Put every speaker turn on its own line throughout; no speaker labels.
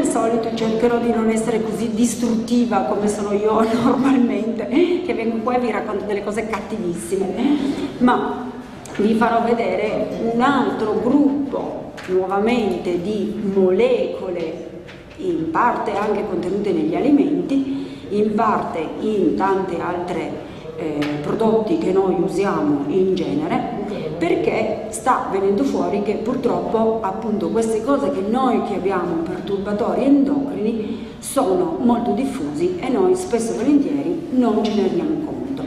Al solito cercherò di non essere così distruttiva come sono io normalmente, che vengo qua e vi racconto delle cose cattivissime, ma vi farò vedere un altro gruppo nuovamente di molecole, in parte anche contenute negli alimenti, in parte in tante altre eh, prodotti che noi usiamo in genere perché sta venendo fuori che purtroppo appunto queste cose che noi chiamiamo perturbatori endocrini sono molto diffusi e noi spesso e volentieri non ce ne rendiamo conto.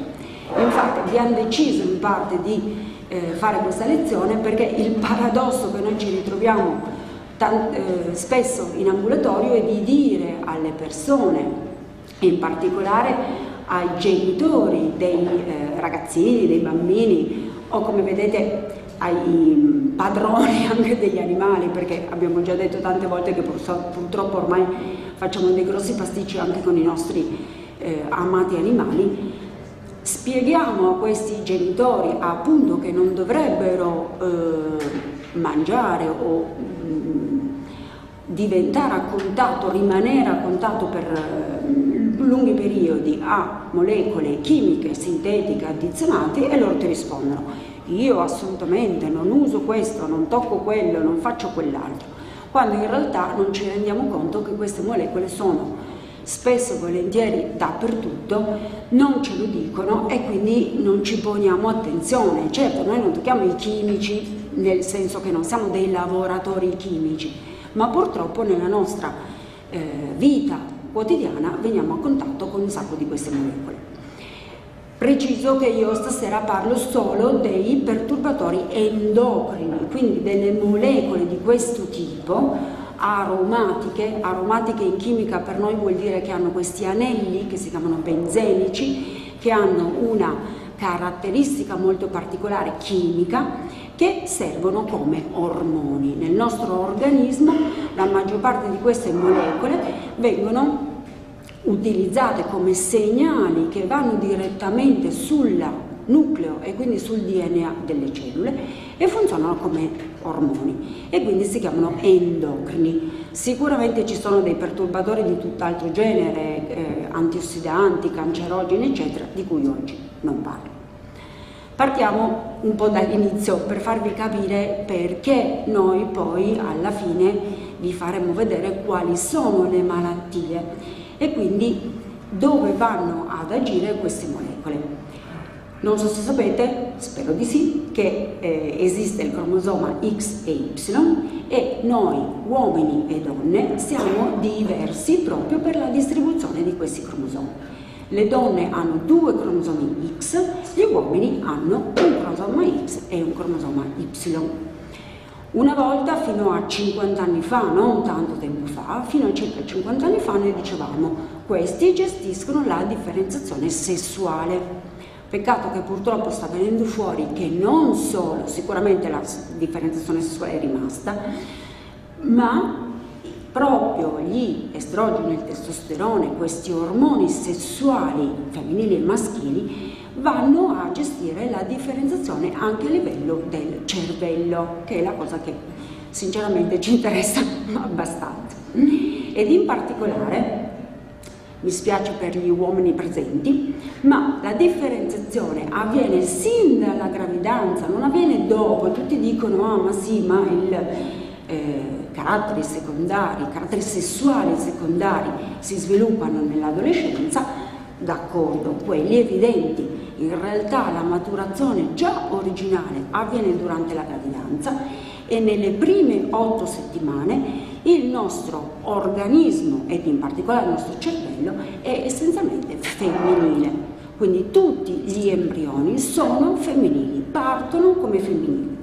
Infatti abbiamo deciso in parte di eh, fare questa lezione perché il paradosso che noi ci ritroviamo eh, spesso in ambulatorio è di dire alle persone, in particolare ai genitori dei eh, ragazzini, dei bambini o come vedete ai padroni anche degli animali perché abbiamo già detto tante volte che purtroppo ormai facciamo dei grossi pasticci anche con i nostri eh, amati animali. Spieghiamo a questi genitori appunto che non dovrebbero eh, mangiare o mh, mm, diventare a contatto, rimanere a contatto per lunghi periodi a molecole chimiche sintetiche addizionate e loro ti rispondono io assolutamente non uso questo, non tocco quello, non faccio quell'altro, quando in realtà non ci rendiamo conto che queste molecole sono spesso e volentieri dappertutto, non ce lo dicono e quindi non ci poniamo attenzione. Certo, noi non tocchiamo i chimici nel senso che non siamo dei lavoratori chimici, ma purtroppo nella nostra eh, vita quotidiana veniamo a contatto con un sacco di queste molecole. Preciso che io stasera parlo solo dei perturbatori endocrini, quindi delle molecole di questo tipo aromatiche, aromatiche in chimica per noi vuol dire che hanno questi anelli che si chiamano benzenici, che hanno una caratteristica molto particolare chimica che servono come ormoni. Nel nostro organismo la maggior parte di queste molecole vengono utilizzate come segnali che vanno direttamente sul nucleo e quindi sul DNA delle cellule e funzionano come ormoni e quindi si chiamano endocrini. Sicuramente ci sono dei perturbatori di tutt'altro genere, eh, antiossidanti, cancerogeni eccetera, di cui oggi non parlo. Partiamo un po' dall'inizio per farvi capire perché noi poi alla fine vi faremo vedere quali sono le malattie e quindi dove vanno ad agire queste molecole. Non so se sapete, spero di sì, che eh, esiste il cromosoma X e Y e noi uomini e donne siamo diversi proprio per la distribuzione di questi cromosomi. Le donne hanno due cromosomi X, gli uomini hanno un cromosoma X e un cromosoma Y. Una volta, fino a 50 anni fa, non tanto tempo fa, fino a circa 50 anni fa noi dicevamo questi gestiscono la differenziazione sessuale. Peccato che purtroppo sta venendo fuori che non solo, sicuramente la differenziazione sessuale è rimasta, ma proprio gli estrogeni e il testosterone, questi ormoni sessuali femminili e maschili, vanno a gestire la differenziazione anche a livello del cervello, che è la cosa che sinceramente ci interessa abbastanza. Ed in particolare, mi spiace per gli uomini presenti, ma la differenziazione avviene sin dalla gravidanza, non avviene dopo, tutti dicono ah ma sì, ma il... Eh, caratteri secondari, caratteri sessuali secondari si sviluppano nell'adolescenza, d'accordo, quelli evidenti. In realtà la maturazione già originale avviene durante la gravidanza e nelle prime otto settimane il nostro organismo ed in particolare il nostro cervello è essenzialmente femminile. Quindi tutti gli embrioni sono femminili, partono come femminili.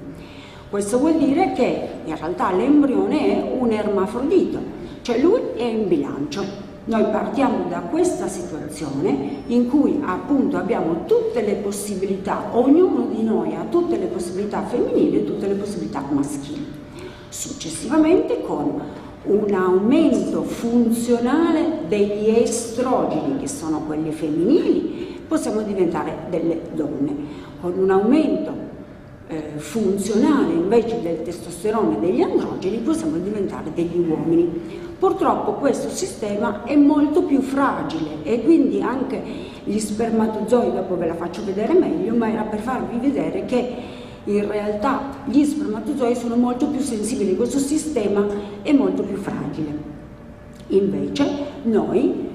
Questo vuol dire che in realtà l'embrione è un ermafrodito, cioè lui è in bilancio. Noi partiamo da questa situazione in cui appunto abbiamo tutte le possibilità, ognuno di noi ha tutte le possibilità femminili e tutte le possibilità maschili. Successivamente con un aumento funzionale degli estrogeni, che sono quelli femminili, possiamo diventare delle donne. Con un aumento eh, funzionale invece del testosterone e degli androgeni possiamo diventare degli uomini. Purtroppo questo sistema è molto più fragile e quindi anche gli spermatozoi, dopo ve la faccio vedere meglio, ma era per farvi vedere che in realtà gli spermatozoi sono molto più sensibili, questo sistema è molto più fragile. Invece noi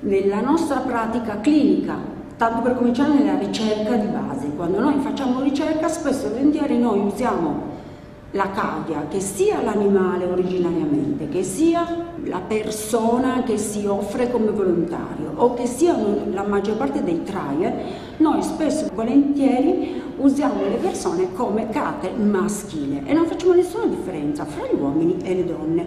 nella nostra pratica clinica, tanto per cominciare nella ricerca di base, quando noi facciamo ricerca spesso e volentieri noi usiamo la cavia, che sia l'animale originariamente, che sia la persona che si offre come volontario o che sia la maggior parte dei trial, noi spesso e volentieri usiamo le persone come carattere maschile e non facciamo nessuna differenza fra gli uomini e le donne.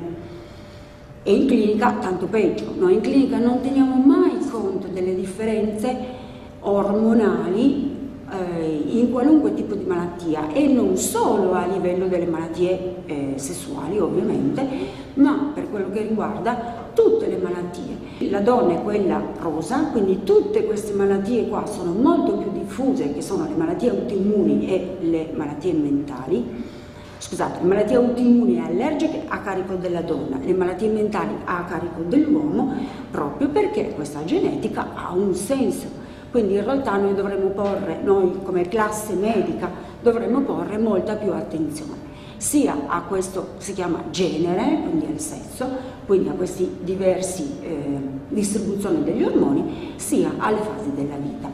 E in clinica tanto peggio, noi in clinica non teniamo mai conto delle differenze ormonali eh, in qualunque tipo di malattia e non solo a livello delle malattie eh, sessuali ovviamente, ma per quello che riguarda tutte le malattie. La donna è quella rosa, quindi tutte queste malattie qua sono molto più diffuse, che sono le malattie autoimmuni e le malattie mentali scusate, le malattie autoimmuni e allergiche a carico della donna, le malattie mentali a carico dell'uomo, proprio perché questa genetica ha un senso. Quindi in realtà noi dovremmo porre, noi come classe medica, dovremmo porre molta più attenzione sia a questo si chiama genere, quindi al sesso, quindi a questi diversi eh, distribuzioni degli ormoni, sia alle fasi della vita.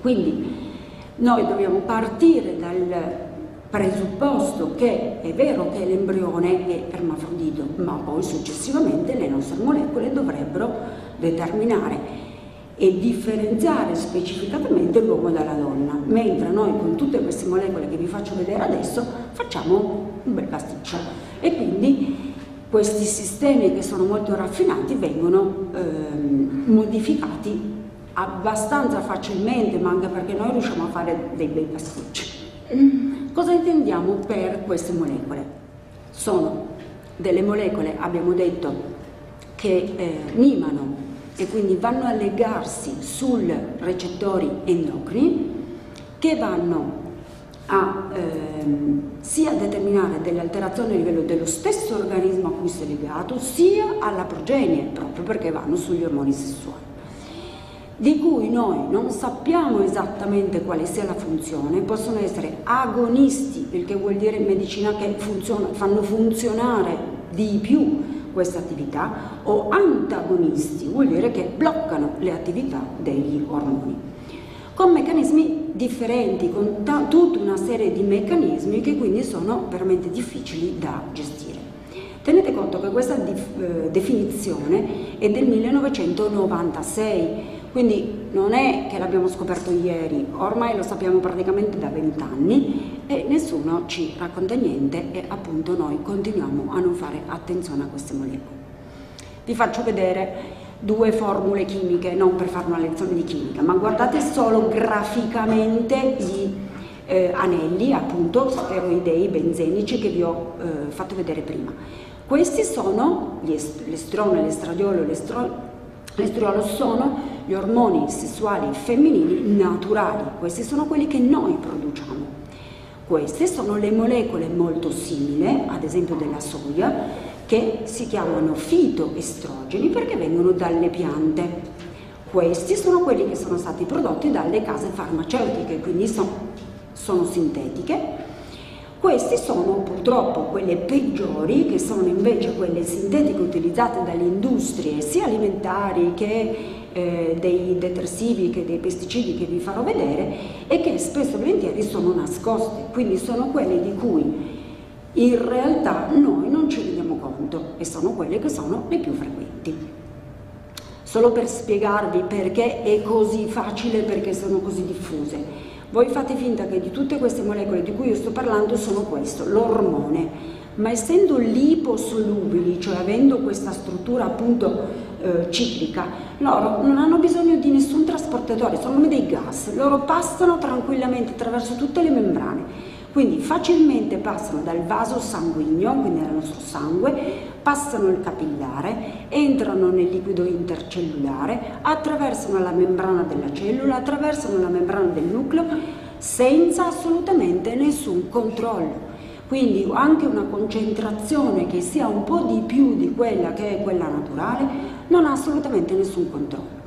Quindi noi dobbiamo partire dal presupposto che è vero che l'embrione è ermafrodito, ma poi successivamente le nostre molecole dovrebbero determinare e differenziare specificatamente l'uomo dalla donna, mentre noi con tutte queste molecole che vi faccio vedere adesso facciamo un bel pasticcio e quindi questi sistemi che sono molto raffinati vengono ehm, modificati abbastanza facilmente, ma anche perché noi riusciamo a fare dei bei pasticci. Cosa intendiamo per queste molecole? Sono delle molecole, abbiamo detto, che eh, mimano e quindi vanno a legarsi sui recettori endocrini che vanno a ehm, sia determinare delle alterazioni a livello dello stesso organismo a cui si è legato, sia alla progenie, proprio perché vanno sugli ormoni sessuali di cui noi non sappiamo esattamente quale sia la funzione, possono essere agonisti, il che vuol dire in medicina che funziona, fanno funzionare di più questa attività, o antagonisti, vuol dire che bloccano le attività degli ormoni, con meccanismi differenti, con tutta una serie di meccanismi che quindi sono veramente difficili da gestire. Tenete conto che questa eh, definizione è del 1996, quindi non è che l'abbiamo scoperto ieri, ormai lo sappiamo praticamente da vent'anni e nessuno ci racconta niente e appunto noi continuiamo a non fare attenzione a queste molecole. Vi faccio vedere due formule chimiche, non per fare una lezione di chimica, ma guardate solo graficamente gli eh, anelli, appunto, steroidei benzenici che vi ho eh, fatto vedere prima. Questi sono l'estrone, l'estradiolo, L'estriolo sono gli ormoni sessuali femminili naturali, questi sono quelli che noi produciamo. Queste sono le molecole molto simili, ad esempio della soia, che si chiamano fitoestrogeni perché vengono dalle piante. Questi sono quelli che sono stati prodotti dalle case farmaceutiche, quindi sono, sono sintetiche queste sono purtroppo quelle peggiori, che sono invece quelle sintetiche utilizzate dalle industrie sia alimentari che eh, dei detersivi che dei pesticidi che vi farò vedere e che spesso e volentieri sono nascoste, quindi sono quelle di cui in realtà noi non ci rendiamo conto e sono quelle che sono le più frequenti. Solo per spiegarvi perché è così facile, perché sono così diffuse. Voi fate finta che di tutte queste molecole di cui io sto parlando sono questo, l'ormone, ma essendo liposolubili, cioè avendo questa struttura appunto eh, ciclica, loro non hanno bisogno di nessun trasportatore, sono come dei gas, loro passano tranquillamente attraverso tutte le membrane quindi facilmente passano dal vaso sanguigno, quindi dal nostro sangue, passano il capillare, entrano nel liquido intercellulare, attraversano la membrana della cellula, attraversano la membrana del nucleo senza assolutamente nessun controllo. quindi anche una concentrazione che sia un po' di più di quella che è quella naturale, non ha assolutamente nessun controllo.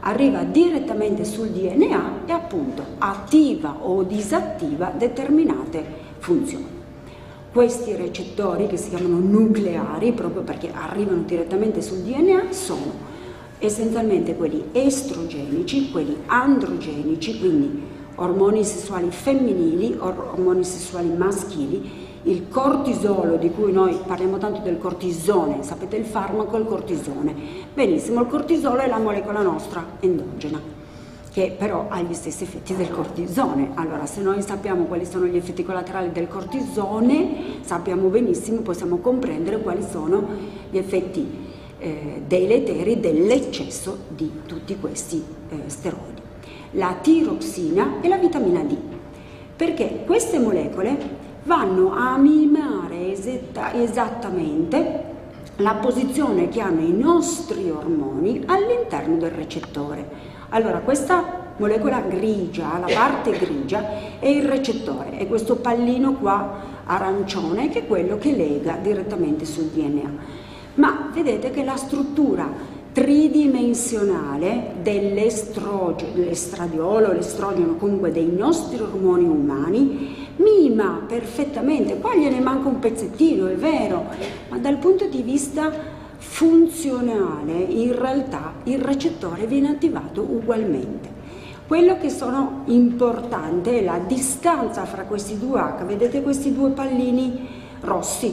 Arriva direttamente sul DNA e appunto attiva o disattiva determinate funzioni. Questi recettori che si chiamano nucleari, proprio perché arrivano direttamente sul DNA, sono essenzialmente quelli estrogenici, quelli androgenici, quindi ormoni sessuali femminili, ormoni sessuali maschili, il cortisolo di cui noi parliamo tanto del cortisone, sapete il farmaco, il cortisone. Benissimo, il cortisolo è la molecola nostra endogena, che però ha gli stessi effetti del cortisone. Allora, se noi sappiamo quali sono gli effetti collaterali del cortisone, sappiamo benissimo, possiamo comprendere quali sono gli effetti eh, deleteri dell'eccesso di tutti questi eh, steroidi. La tiroxina e la vitamina D, perché queste molecole vanno a mimare esetta, esattamente la posizione che hanno i nostri ormoni all'interno del recettore. Allora, questa molecola grigia, la parte grigia, è il recettore, è questo pallino qua arancione che è quello che lega direttamente sul DNA ma vedete che la struttura tridimensionale dell'estradiolo, l'estrogeno comunque dei nostri ormoni umani mima perfettamente, qua gliene manca un pezzettino, è vero, ma dal punto di vista funzionale in realtà il recettore viene attivato ugualmente. Quello che sono importante è la distanza fra questi due H, vedete questi due pallini rossi,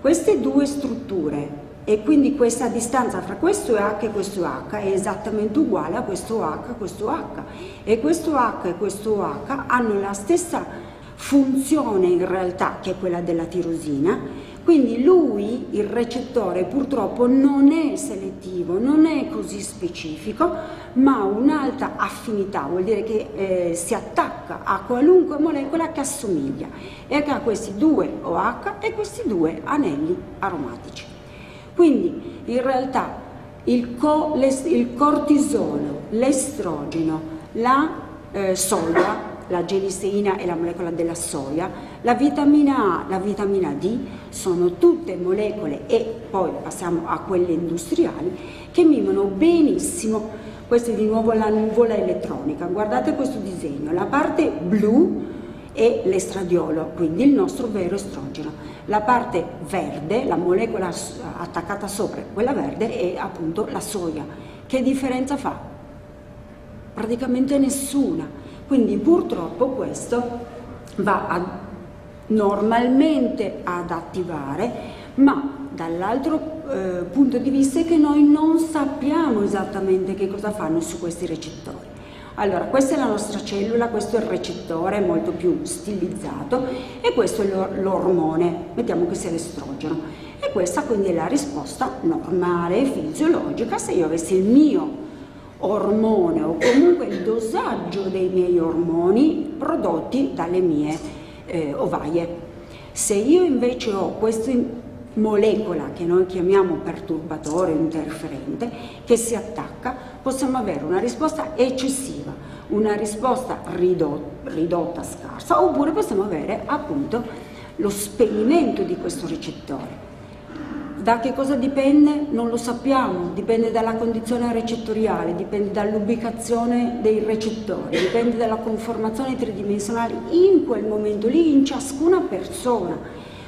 queste due strutture e quindi questa distanza fra questo H e questo H è esattamente uguale a questo H e questo H e questo H e questo H hanno la stessa funzione in realtà che è quella della tirosina quindi lui, il recettore, purtroppo non è selettivo, non è così specifico, ma ha un'alta affinità, vuol dire che eh, si attacca a qualunque molecola che assomiglia e che ha questi due OH e questi due anelli aromatici. Quindi in realtà il, co, il cortisolo, l'estrogeno, la eh, soia, la geliseina e la molecola della soia, la vitamina A, la vitamina D sono tutte molecole e poi passiamo a quelle industriali che mimano benissimo, questa è di nuovo la nuvola elettronica, guardate questo disegno, la parte blu è l'estradiolo, quindi il nostro vero estrogeno. La parte verde, la molecola attaccata sopra quella verde è appunto la soia. Che differenza fa? Praticamente nessuna. Quindi purtroppo questo va a, normalmente ad attivare, ma dall'altro eh, punto di vista è che noi non sappiamo esattamente che cosa fanno su questi recettori. Allora, questa è la nostra cellula, questo è il recettore molto più stilizzato e questo è l'ormone, mettiamo che sia l'estrogeno. E questa quindi è la risposta normale, fisiologica, se io avessi il mio ormone o comunque il dosaggio dei miei ormoni prodotti dalle mie eh, ovaie. Se io invece ho questa molecola che noi chiamiamo perturbatore interferente che si attacca possiamo avere una risposta eccessiva, una risposta ridotta, ridotta scarsa, oppure possiamo avere appunto lo spegnimento di questo recettore. Da che cosa dipende? Non lo sappiamo, dipende dalla condizione recettoriale, dipende dall'ubicazione dei recettori, dipende dalla conformazione tridimensionale in quel momento lì, in ciascuna persona.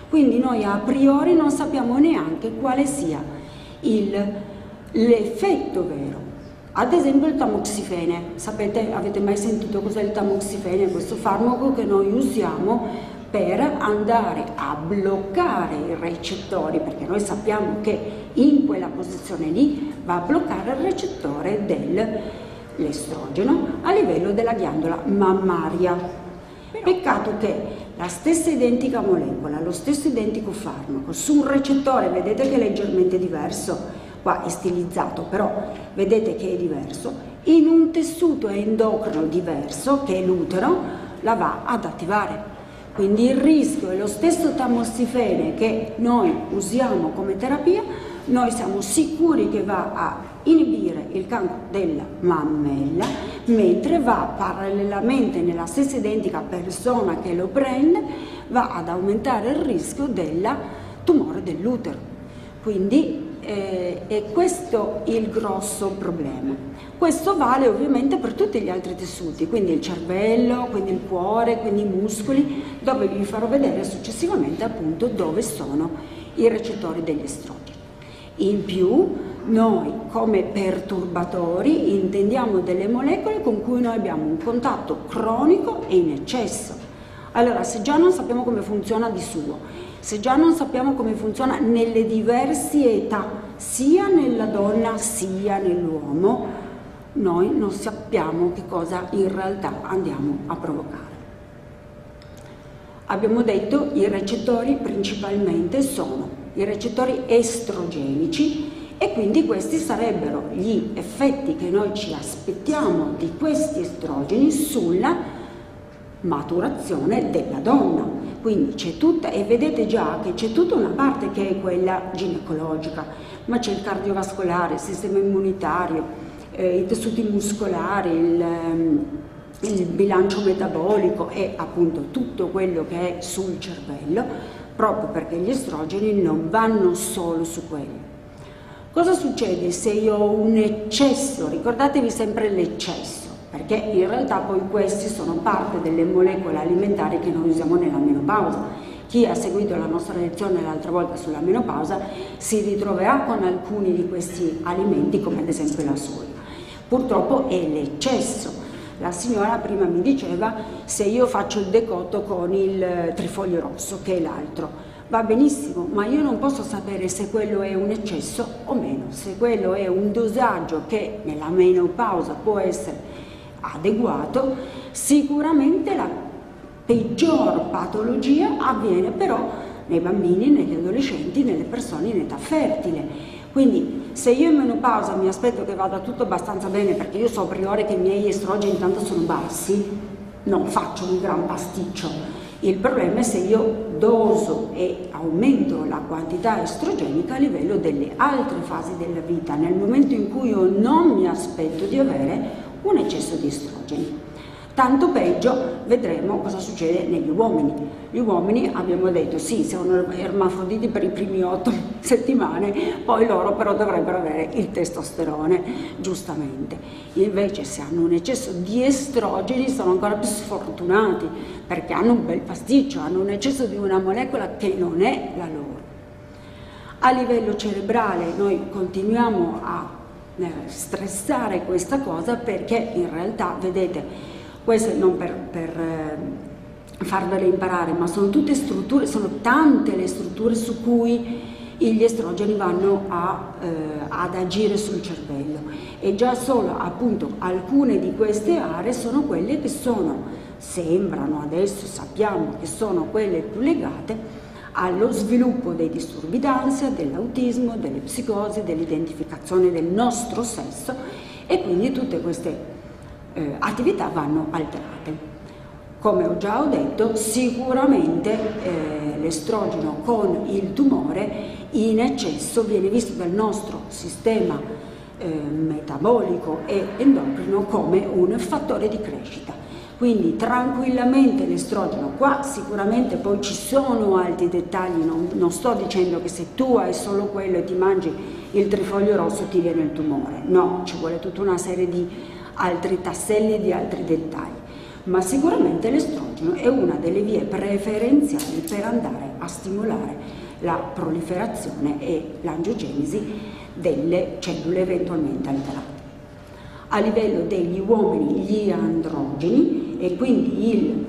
Quindi noi a priori non sappiamo neanche quale sia l'effetto vero. Ad esempio il tamoxifene, sapete, avete mai sentito cos'è il tamoxifene? Questo farmaco che noi usiamo per andare a bloccare i recettori, perché noi sappiamo che in quella posizione lì va a bloccare il recettore dell'estrogeno a livello della ghiandola mammaria. Peccato che la stessa identica molecola, lo stesso identico farmaco, su un recettore, vedete che è leggermente diverso, qua è stilizzato, però vedete che è diverso, in un tessuto endocrino diverso, che è l'utero, la va ad attivare. Quindi il rischio è lo stesso tamossifene che noi usiamo come terapia, noi siamo sicuri che va a inibire il cancro della mammella, mentre va parallelamente nella stessa identica persona che lo prende, va ad aumentare il rischio del tumore dell'utero. Quindi eh, è questo il grosso problema. Questo vale ovviamente per tutti gli altri tessuti, quindi il cervello, quindi il cuore, quindi i muscoli, dove vi farò vedere successivamente appunto dove sono i recettori degli estrogeni. In più noi come perturbatori intendiamo delle molecole con cui noi abbiamo un contatto cronico e in eccesso. Allora, se già non sappiamo come funziona di suo, se già non sappiamo come funziona nelle diverse età, sia nella donna sia nell'uomo, noi non sappiamo che cosa in realtà andiamo a provocare. Abbiamo detto i recettori principalmente sono i recettori estrogenici e quindi questi sarebbero gli effetti che noi ci aspettiamo di questi estrogeni sulla maturazione della donna. Quindi c'è tutta, e vedete già che c'è tutta una parte che è quella ginecologica, ma c'è il cardiovascolare, il sistema immunitario, eh, i tessuti muscolari, il, ehm, il bilancio metabolico e appunto tutto quello che è sul cervello, proprio perché gli estrogeni non vanno solo su quello Cosa succede se io ho un eccesso? Ricordatevi sempre l'eccesso, perché in realtà poi questi sono parte delle molecole alimentari che noi usiamo nella menopausa. Chi ha seguito la nostra lezione l'altra volta sulla menopausa si ritroverà con alcuni di questi alimenti, come ad esempio la soia. Purtroppo è l'eccesso. La signora prima mi diceva se io faccio il decotto con il trifoglio rosso, che è l'altro va benissimo, ma io non posso sapere se quello è un eccesso o meno, se quello è un dosaggio che nella menopausa può essere adeguato, sicuramente la peggior patologia avviene però nei bambini, negli adolescenti, nelle persone in età fertile. Quindi se io in menopausa mi aspetto che vada tutto abbastanza bene perché io so a priori che i miei estrogeni intanto sono bassi, non faccio un gran pasticcio il problema è se io doso e aumento la quantità estrogenica a livello delle altre fasi della vita, nel momento in cui io non mi aspetto di avere un eccesso di estrogeni. Tanto peggio vedremo cosa succede negli uomini. Gli uomini abbiamo detto sì, sono ermafroditi per i primi otto settimane, poi loro però dovrebbero avere il testosterone, giustamente. Invece se hanno un eccesso di estrogeni sono ancora più sfortunati perché hanno un bel pasticcio, hanno un eccesso di una molecola che non è la loro. A livello cerebrale noi continuiamo a eh, stressare questa cosa perché in realtà, vedete, questo non per, per eh, farvele imparare, ma sono tutte strutture, sono tante le strutture su cui gli estrogeni vanno a, eh, ad agire sul cervello. E già solo appunto alcune di queste aree sono quelle che sono, sembrano adesso, sappiamo che sono quelle più legate allo sviluppo dei disturbi d'ansia, dell'autismo, delle psicosi, dell'identificazione del nostro sesso e quindi tutte queste eh, attività vanno alterate. Come ho già detto, sicuramente eh, l'estrogeno con il tumore in eccesso viene visto dal nostro sistema eh, metabolico e endocrino come un fattore di crescita. Quindi tranquillamente l'estrogeno, qua sicuramente poi ci sono altri dettagli, non, non, sto dicendo che se tu hai solo quello e ti mangi il trifoglio rosso ti viene il tumore, no, ci vuole tutta una serie di altri tasselli di altri dettagli, ma sicuramente l'estrogeno è una delle vie preferenziali per andare a stimolare la proliferazione e l'angiogenesi delle cellule eventualmente alterate. A livello degli uomini gli androgeni e quindi il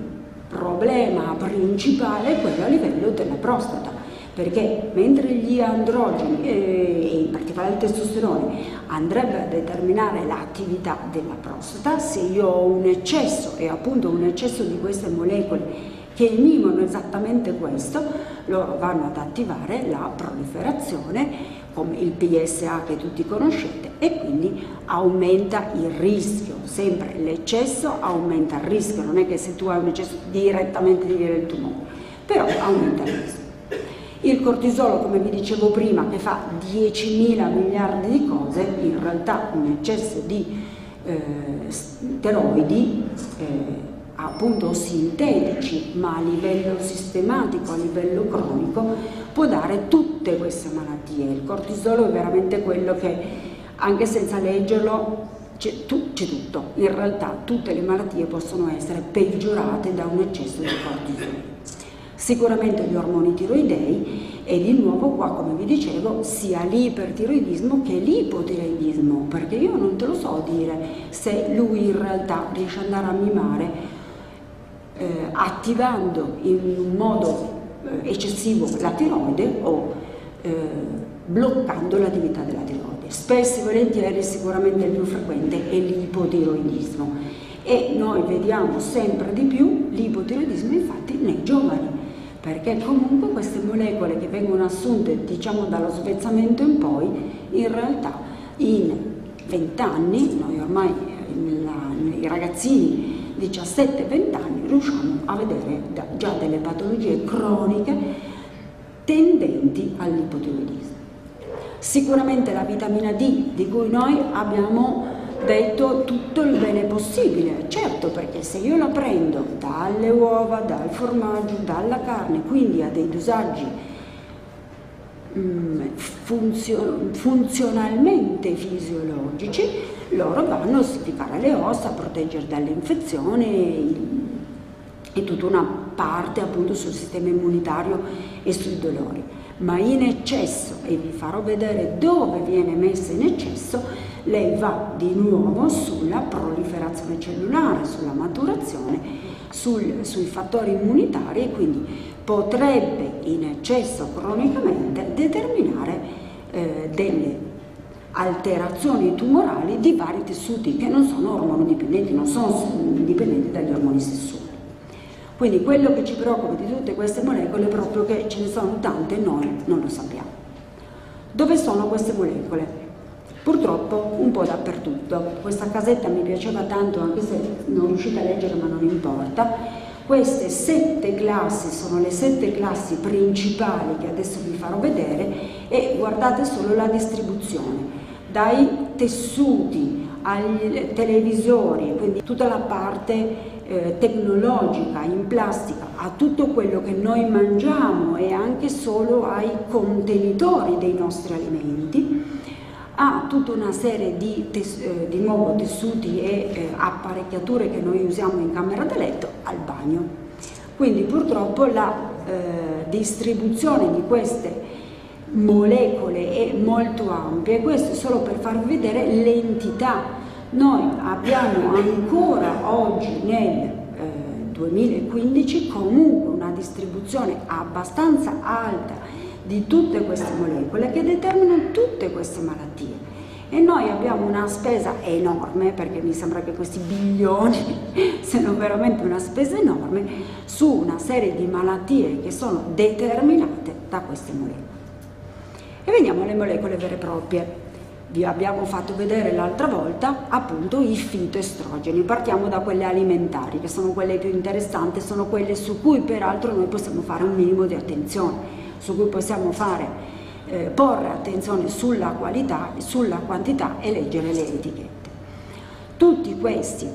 problema principale è quello a livello della prostata perché mentre gli androgeni eh, e in particolare il testosterone andrebbe a determinare l'attività della prostata, se io ho un eccesso e appunto un eccesso di queste molecole che mimano esattamente questo, loro vanno ad attivare la proliferazione come il PSA che tutti conoscete e quindi aumenta il rischio, sempre l'eccesso aumenta il rischio, non è che se tu hai un eccesso direttamente ti viene il tumore, però aumenta il rischio. Il cortisolo, come vi dicevo prima, che fa 10.000 miliardi di cose, in realtà un eccesso di eh, steroidi, eh, appunto sintetici, ma a livello sistematico, a livello cronico, può dare tutte queste malattie. Il cortisolo è veramente quello che, anche senza leggerlo, c'è, tu, c'è tutto. In realtà tutte le malattie possono essere peggiorate da un eccesso di cortisolo. Sicuramente gli ormoni tiroidei e di nuovo qua come vi dicevo sia l'ipertiroidismo che l'ipotiroidismo perché io non te lo so dire se lui in realtà riesce ad andare a mimare eh, attivando in un modo eh, eccessivo la tiroide o eh, bloccando l'attività della tiroide. Spesso e volentieri sicuramente il più frequente è l'ipotiroidismo e noi vediamo sempre di più l'ipotiroidismo infatti nei giovani perché comunque queste molecole che vengono assunte diciamo dallo svezzamento in poi in realtà in 20 anni, noi ormai i ragazzini 17-20 anni riusciamo a vedere già delle patologie croniche tendenti all'ipotiroidismo. Sicuramente la vitamina D di cui noi abbiamo detto tutto il bene possibile, certo perché se io la prendo dalle uova, dal formaggio, dalla carne, quindi a dei dosaggi mm, funzio funzionalmente fisiologici, loro vanno a ossificare le ossa, a proteggere dalle infezioni e tutta una parte appunto sul sistema immunitario e sui dolori. Ma in eccesso, e vi farò vedere dove viene messa in eccesso, lei va di nuovo sulla proliferazione cellulare, sulla maturazione, sul, sui fattori immunitari e quindi potrebbe in eccesso cronicamente determinare eh, delle alterazioni tumorali di vari tessuti che non sono ormonodipendenti, non sono dipendenti dagli ormoni sessuali. Quindi quello che ci preoccupa di tutte queste molecole è proprio che ce ne sono tante e noi non lo sappiamo. Dove sono queste molecole? Purtroppo un po' dappertutto. Questa casetta mi piaceva tanto, anche se non riuscite a leggere, ma non importa. Queste sette classi sono le sette classi principali che adesso vi farò vedere e guardate solo la distribuzione. Dai tessuti ai televisori, quindi tutta la parte eh, tecnologica in plastica, a tutto quello che noi mangiamo e anche solo ai contenitori dei nostri alimenti ha tutta una serie di, eh, di nuovo tessuti e eh, apparecchiature che noi usiamo in camera da letto al bagno. Quindi purtroppo la eh, distribuzione di queste molecole è molto ampia e questo è solo per farvi vedere l'entità. Noi abbiamo ancora oggi nel 2015 eh, comunque una distribuzione abbastanza alta di tutte queste molecole che determinano tutte queste malattie. E noi abbiamo una spesa enorme, perché mi sembra che questi bilioni siano veramente una spesa enorme, su una serie di malattie che sono determinate da queste molecole. E veniamo alle molecole vere e proprie. Vi abbiamo fatto vedere l'altra volta appunto i fitoestrogeni. Partiamo da quelle alimentari, che sono quelle più interessanti, sono quelle su cui peraltro noi possiamo fare un minimo di attenzione su cui possiamo fare, eh, porre attenzione sulla qualità, sulla quantità e leggere le etichette. Tutti questi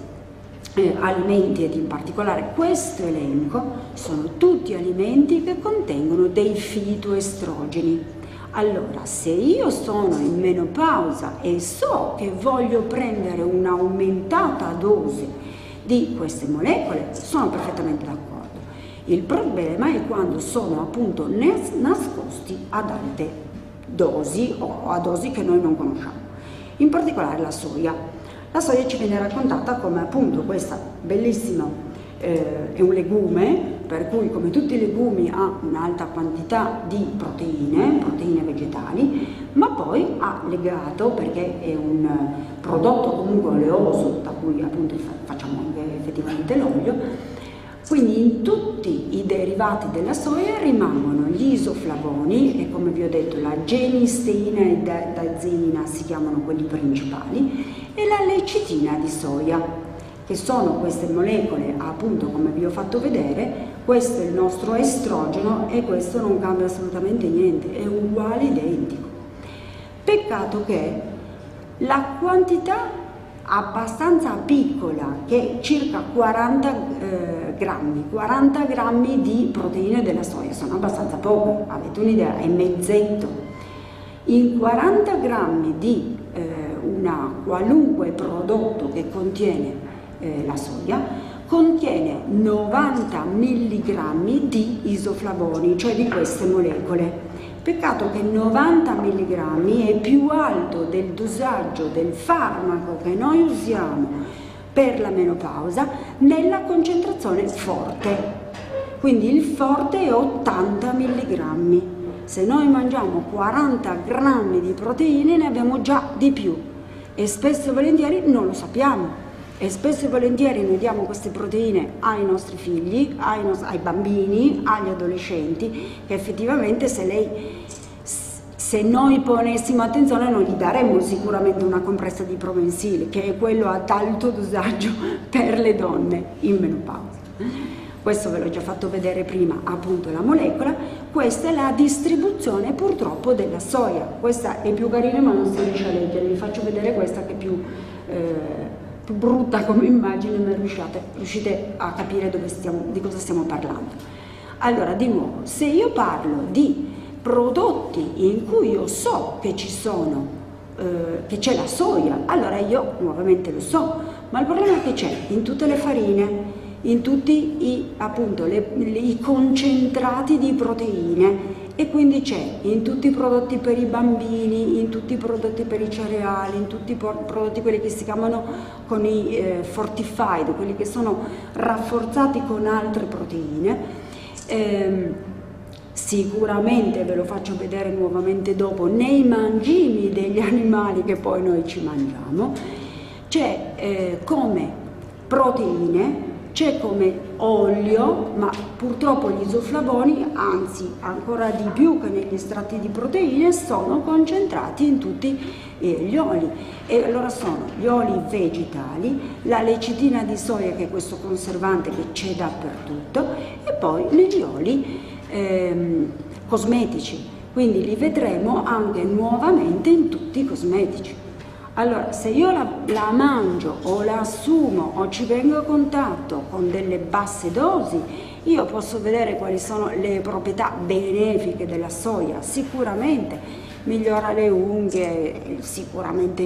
eh, alimenti ed in particolare questo elenco sono tutti alimenti che contengono dei fitoestrogeni. Allora, se io sono in menopausa e so che voglio prendere un'aumentata dose di queste molecole, sono perfettamente d'accordo. Il problema è quando sono appunto nascosti ad alte dosi o a dosi che noi non conosciamo. In particolare la soia. La soia ci viene raccontata come appunto questa bellissima, eh, è un legume, per cui come tutti i legumi ha un'alta quantità di proteine, proteine vegetali, ma poi ha legato, perché è un prodotto comunque oleoso, da cui appunto facciamo anche effettivamente l'olio, quindi in tutti i derivati della soia rimangono gli isoflavoni e come vi ho detto la genisteina e dazeina si chiamano quelli principali e la lecitina di soia che sono queste molecole, appunto come vi ho fatto vedere, questo è il nostro estrogeno e questo non cambia assolutamente niente, è uguale, identico. Peccato che la quantità abbastanza piccola, che è circa 40 eh, grammi, 40 grammi di proteine della soia, sono abbastanza poche, avete un'idea, è mezzetto. In 40 grammi di eh, una qualunque prodotto che contiene eh, la soia, contiene 90 mg di isoflavoni, cioè di queste molecole. Peccato che 90 mg è più alto del dosaggio del farmaco che noi usiamo per la menopausa nella concentrazione forte. Quindi il forte è 80 mg. Se noi mangiamo 40 grammi di proteine ne abbiamo già di più e spesso e volentieri non lo sappiamo e spesso e volentieri noi diamo queste proteine ai nostri figli, ai, nos- ai bambini, agli adolescenti, che effettivamente se lei se noi ponessimo attenzione non gli daremmo sicuramente una compressa di provensile, che è quello ad alto dosaggio per le donne in menopausa. Questo ve l'ho già fatto vedere prima, appunto la molecola. Questa è la distribuzione purtroppo della soia. Questa è più carina ma non si riesce a leggere, vi faccio vedere questa che è più... Eh, brutta come immagine, ma riuscite, riuscite a capire stiamo, di cosa stiamo parlando. Allora, di nuovo, se io parlo di prodotti in cui io so che ci sono, eh, che c'è la soia, allora io nuovamente lo so, ma il problema è che c'è in tutte le farine, in tutti i, appunto, le, i concentrati di proteine e quindi c'è in tutti i prodotti per i bambini, in tutti i prodotti per i cereali, in tutti i prodotti quelli che si chiamano con i eh, fortified, quelli che sono rafforzati con altre proteine. Eh, sicuramente ve lo faccio vedere nuovamente dopo nei mangimi degli animali che poi noi ci mangiamo, c'è eh, come proteine c'è come olio, ma purtroppo gli isoflavoni, anzi ancora di più che negli estratti di proteine, sono concentrati in tutti eh, gli oli. E allora sono gli oli vegetali, la lecitina di soia che è questo conservante che c'è dappertutto e poi negli oli ehm, cosmetici. Quindi li vedremo anche nuovamente in tutti i cosmetici. Allora, se io la, la, mangio o la assumo o ci vengo a contatto con delle basse dosi, io posso vedere quali sono le proprietà benefiche della soia. Sicuramente migliora le unghie, sicuramente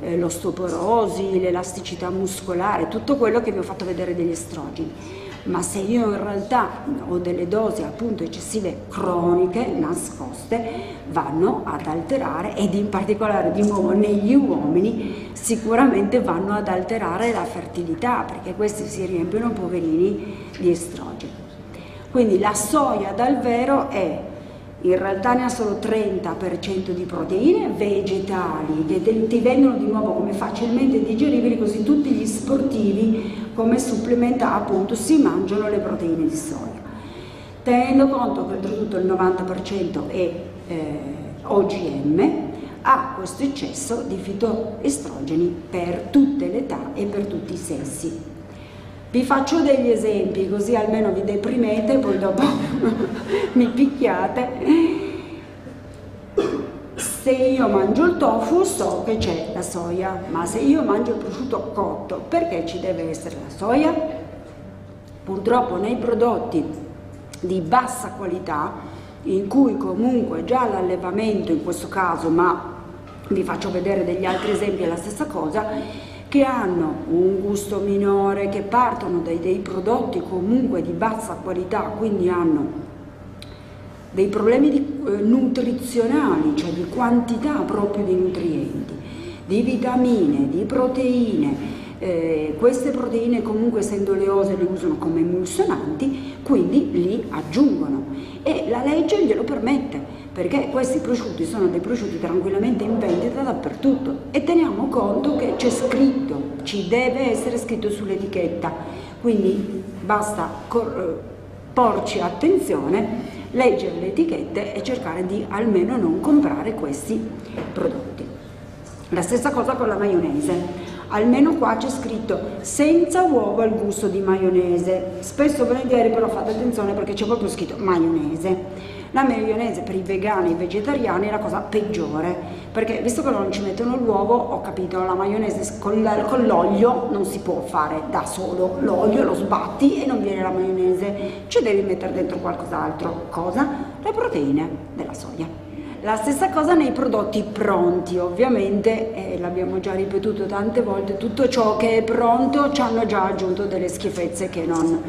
eh, l'osteoporosi, l'elasticità muscolare, tutto quello che vi ho fatto vedere degli estrogeni ma se io in realtà ho delle dosi appunto eccessive croniche, nascoste, vanno ad alterare ed in particolare di nuovo negli uomini sicuramente vanno ad alterare la fertilità perché questi si riempiono poverini di estrogeno. Quindi la soia dal vero è in realtà ne ha solo 30% di proteine vegetali che ti vengono di nuovo come facilmente digeribili così tutti gli sportivi come supplemento appunto si mangiano le proteine di soia. Tenendo conto che oltretutto il 90% è eh, OGM, ha questo eccesso di fitoestrogeni per tutte le età e per tutti i sessi. Vi faccio degli esempi così almeno vi deprimete e poi dopo mi picchiate. Se io mangio il tofu so che c'è la soia, ma se io mangio il prosciutto cotto, perché ci deve essere la soia? Purtroppo nei prodotti di bassa qualità, in cui comunque già l'allevamento in questo caso, ma vi faccio vedere degli altri esempi è la stessa cosa, che hanno un gusto minore, che partono dai dei prodotti comunque di bassa qualità, quindi hanno dei problemi di, eh, nutrizionali, cioè di quantità proprio di nutrienti, di vitamine, di proteine. Eh, queste proteine comunque essendo oleose le usano come emulsionanti, quindi li aggiungono. E la legge glielo permette perché questi prosciutti sono dei prosciutti tranquillamente in vendita dappertutto. E teniamo conto che c'è scritto, ci deve essere scritto sull'etichetta, quindi basta porci attenzione, leggere le etichette e cercare di almeno non comprare questi prodotti. La stessa cosa con la maionese. almeno qua c'è scritto senza uovo al gusto di maionese. Spesso e volentieri però fate attenzione perché c'è proprio scritto maionese. La maionese per i vegani e i vegetariani è la cosa peggiore, perché visto che non ci mettono l'uovo, ho capito, la maionese con l'olio non si può fare da solo, l'olio lo sbatti e non viene la maionese, ci devi mettere dentro qualcos'altro. Cosa? Le proteine della soia. La stessa cosa nei prodotti pronti, ovviamente, eh, l'abbiamo già ripetuto tante volte, tutto ciò che è pronto ci hanno già aggiunto delle schifezze che non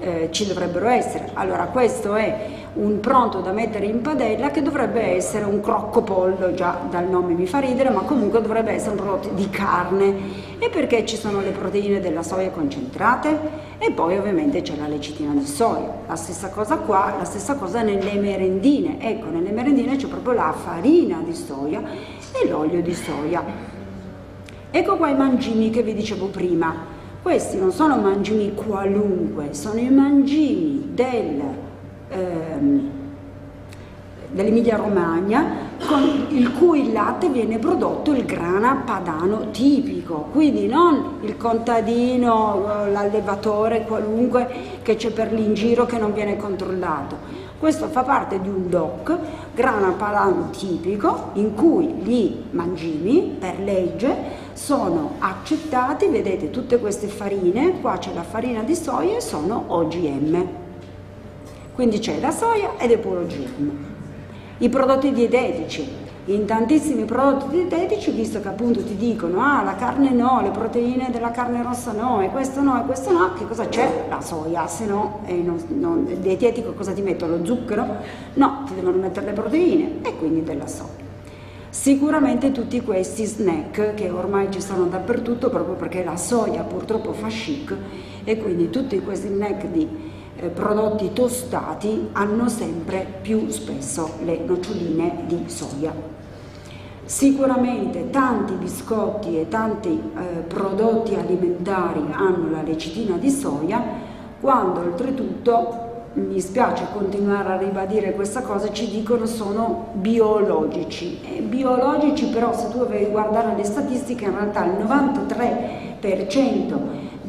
eh, ci dovrebbero essere. Allora questo è un pronto da mettere in padella che dovrebbe essere un croccopollo, già dal nome mi fa ridere, ma comunque dovrebbe essere un prodotto di carne. E perché ci sono le proteine della soia concentrate? E poi ovviamente c'è la lecitina di soia. La stessa cosa qua, la stessa cosa nelle merendine. Ecco, nelle merendine c'è proprio la farina di soia e l'olio di soia. Ecco qua i mangimi che vi dicevo prima. Questi non sono mangimi qualunque, sono i mangimi del ehm, dell'Emilia Romagna con il cui latte viene prodotto il grana padano tipico, quindi non il contadino, l'allevatore qualunque che c'è per lì in giro che non viene controllato. Questo fa parte di un DOC, grana padano tipico, in cui gli mangimi per legge sono accettati, vedete tutte queste farine, qua c'è la farina di soia e sono OGM. Quindi c'è la soia ed è puro OGM. I prodotti dietetici, in tantissimi prodotti dietetici, visto che appunto ti dicono ah la carne no, le proteine della carne rossa no, e questo no, e questo no, che cosa c'è? La soia, se no, eh, non, non, dietetico cosa ti metto? Lo zucchero? No, ti devono mettere le proteine e quindi della soia. Sicuramente tutti questi snack che ormai ci sono dappertutto proprio perché la soia purtroppo fa chic e quindi tutti questi snack di eh, prodotti tostati hanno sempre più spesso le noccioline di soia. Sicuramente tanti biscotti e tanti eh, prodotti alimentari hanno la lecitina di soia quando oltretutto mi spiace continuare a ribadire questa cosa, ci dicono sono biologici. E biologici però se tu devi guardare le statistiche in realtà il 93%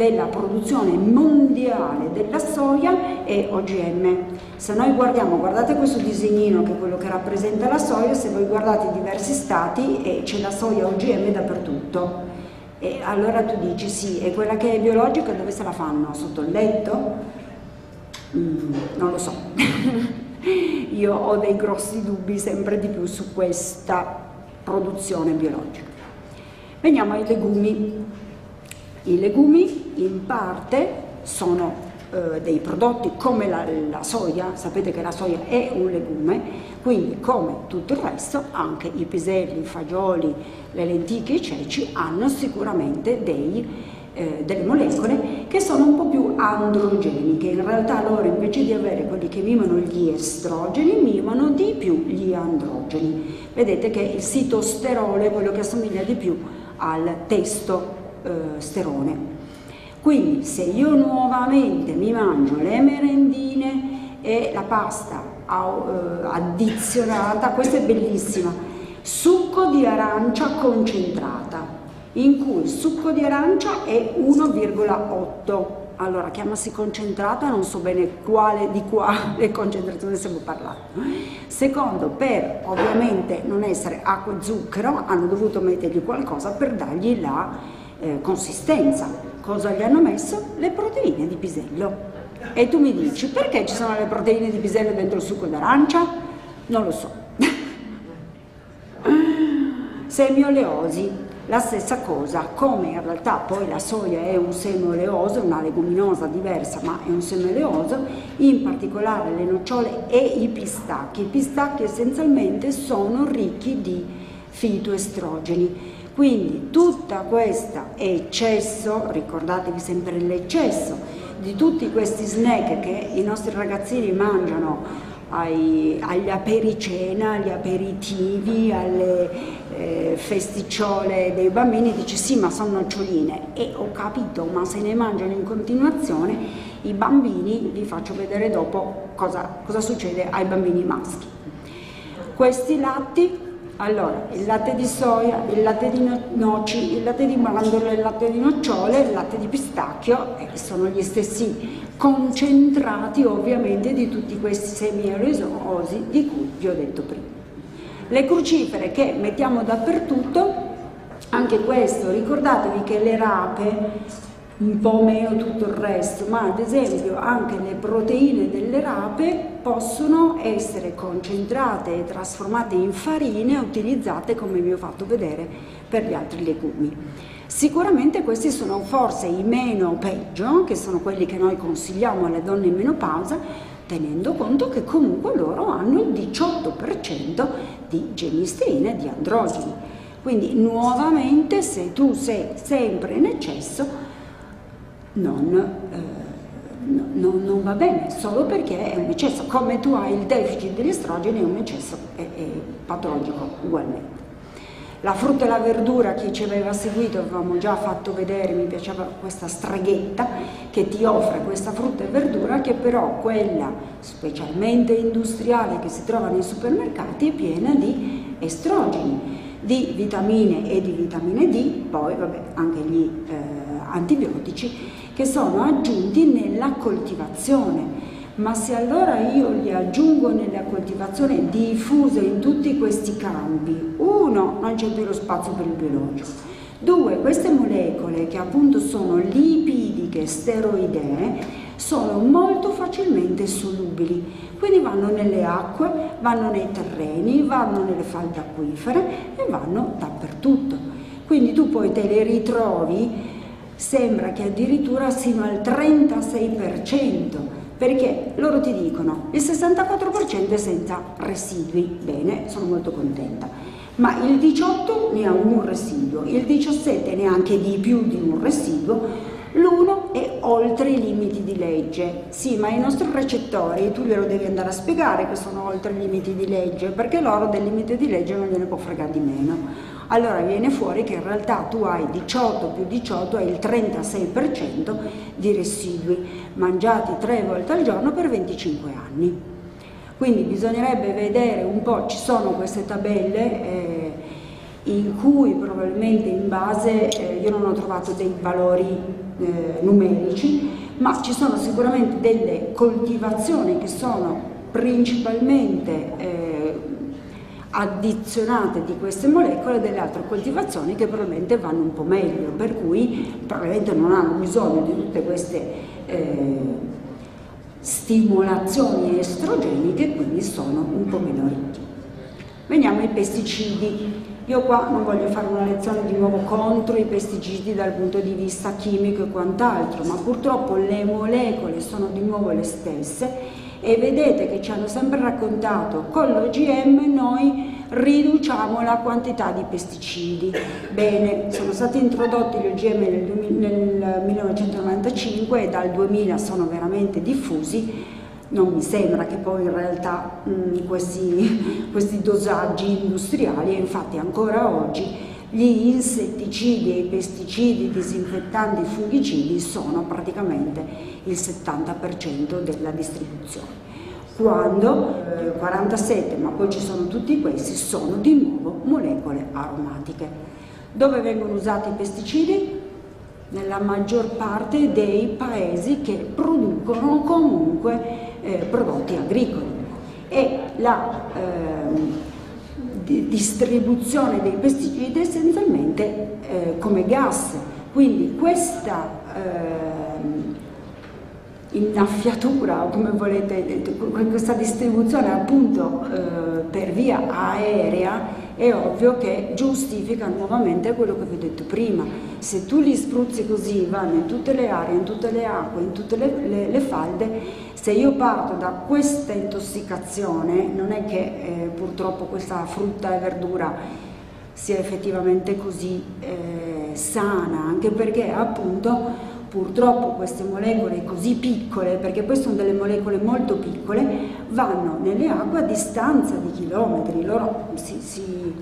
della produzione mondiale della soia è OGM. Se noi guardiamo, guardate questo disegnino che è quello che rappresenta la soia, se voi guardate i diversi stati eh, c'è la soia OGM dappertutto. E allora tu dici sì, e quella che è biologica dove se la fanno? Sotto il letto? Mm, non lo so. Io ho dei grossi dubbi sempre di più su questa produzione biologica. Veniamo ai legumi. I legumi in parte sono eh, dei prodotti come la, la, soia, sapete che la soia è un legume, quindi come tutto il resto anche i piselli, i fagioli, le lenticchie i ceci hanno sicuramente dei eh, delle molecole che sono un po' più androgeniche, in realtà loro invece di avere quelli che mimano gli estrogeni, mimano di più gli androgeni. Vedete che il sitosterolo è quello che assomiglia di più al testosterone. Quindi se io nuovamente mi mangio le merendine e la pasta eh, addizionata, questa è bellissima, succo di arancia concentrata, in cui il succo di arancia è 1,8 allora chiamasi concentrata non so bene quale di quale concentrazione stiamo parlando secondo per ovviamente non essere acqua e zucchero hanno dovuto mettergli qualcosa per dargli la eh, consistenza cosa gli hanno messo? le proteine di pisello e tu mi dici perché ci sono le proteine di pisello dentro il succo d'arancia? non lo so semioleosi la stessa cosa, come in realtà poi la soia è un seme oleoso, una leguminosa diversa ma è un seme oleoso, in particolare le nocciole e i pistacchi. I pistacchi essenzialmente sono ricchi di fitoestrogeni. Quindi tutta questa eccesso, ricordatevi sempre l'eccesso di tutti questi snack che i nostri ragazzini mangiano ai, agli apericena, agli aperitivi, alle eh, festicciole dei bambini, dice sì ma sono noccioline e ho capito ma se ne mangiano in continuazione i bambini, vi faccio vedere dopo cosa, cosa succede ai bambini maschi. Questi latti Allora, il latte di soia, il latte di noci, il latte di mandorle, il latte di nocciole, il latte di pistacchio, eh, sono gli stessi concentrati ovviamente di tutti questi semi aerososi di cui vi ho detto prima. Le crucifere che mettiamo dappertutto, anche questo, ricordatevi che le rape un po' meno tutto il resto, ma ad esempio anche le proteine delle rape possono essere concentrate e trasformate in farine utilizzate come vi ho fatto vedere per gli altri legumi. Sicuramente questi sono forse i meno peggio, che sono quelli che noi consigliamo alle donne in menopausa, tenendo conto che comunque loro hanno il 18% di genisteina e di androgeni. Quindi nuovamente se tu sei sempre in eccesso non, eh, no, non, va bene, solo perché è un eccesso, come tu hai il deficit degli estrogeni è un eccesso è, è patologico ugualmente. La frutta e la verdura, chi ci aveva seguito, avevamo già fatto vedere, mi piaceva questa straghetta che ti offre questa frutta e verdura che però quella specialmente industriale che si trova nei supermercati è piena di estrogeni, di vitamine e di vitamine D, poi vabbè, anche gli eh, antibiotici che sono aggiunti nella coltivazione. Ma se allora io li aggiungo nella coltivazione diffusa in tutti questi campi, uno, non c'è più lo spazio per il biologico. Due, queste molecole che appunto sono lipidiche steroidee sono molto facilmente solubili, quindi vanno nelle acque, vanno nei terreni, vanno nelle falde acquifere e vanno dappertutto. Quindi tu poi te le ritrovi sembra che addirittura sino al 36%, perché loro ti dicono il 64% è senza residui, bene, sono molto contenta, ma il 18 ne ha un residuo, il 17 neanche di più di un residuo, L'uno è oltre i limiti di legge. Sì, ma i nostri recettori tu glielo devi andare a spiegare che sono oltre i limiti di legge, perché loro del limite di legge non gliene può fregare di meno allora viene fuori che in realtà tu hai 18 più 18 è il 36% di residui mangiati tre volte al giorno per 25 anni. Quindi bisognerebbe vedere un po', ci sono queste tabelle eh, in cui probabilmente in base, eh, io non ho trovato dei valori eh, numerici, ma ci sono sicuramente delle coltivazioni che sono principalmente eh, addizionate di queste molecole delle altre coltivazioni che probabilmente vanno un po' meglio, per cui probabilmente non hanno bisogno di tutte queste eh, stimolazioni estrogeniche, quindi sono un po' meno ricchi. Veniamo ai pesticidi. Io qua non voglio fare una lezione di nuovo contro i pesticidi dal punto di vista chimico e quant'altro, ma purtroppo le molecole sono di nuovo le stesse e vedete che ci hanno sempre raccontato con l'OGM noi riduciamo la quantità di pesticidi. Bene, sono stati introdotti gli OGM nel, nel 1995 e dal 2000 sono veramente diffusi, non mi sembra che poi in realtà mh, questi, questi dosaggi industriali, infatti ancora oggi gli insetticidi e i pesticidi, i disinfettanti, i fungicidi sono praticamente il 70% della distribuzione. Quando il 47, ma poi ci sono tutti questi, sono di nuovo molecole aromatiche. Dove vengono usati i pesticidi? Nella maggior parte dei paesi che producono comunque eh, prodotti agricoli e la eh, di distribuzione dei pesticidi essenzialmente eh, come gas. Quindi questa eh, innaffiatura, o come volete, questa distribuzione appunto eh, per via aerea è ovvio che giustifica nuovamente quello che vi ho detto prima. Se tu li spruzzi così, vanno in tutte le aree, in tutte le acque, in tutte le, le, le falde, se io parto da questa intossicazione, non è che eh, purtroppo questa frutta e verdura sia effettivamente così eh, sana, anche perché appunto purtroppo queste molecole così piccole, perché poi sono delle molecole molto piccole, vanno nelle acque a distanza di chilometri, loro si, si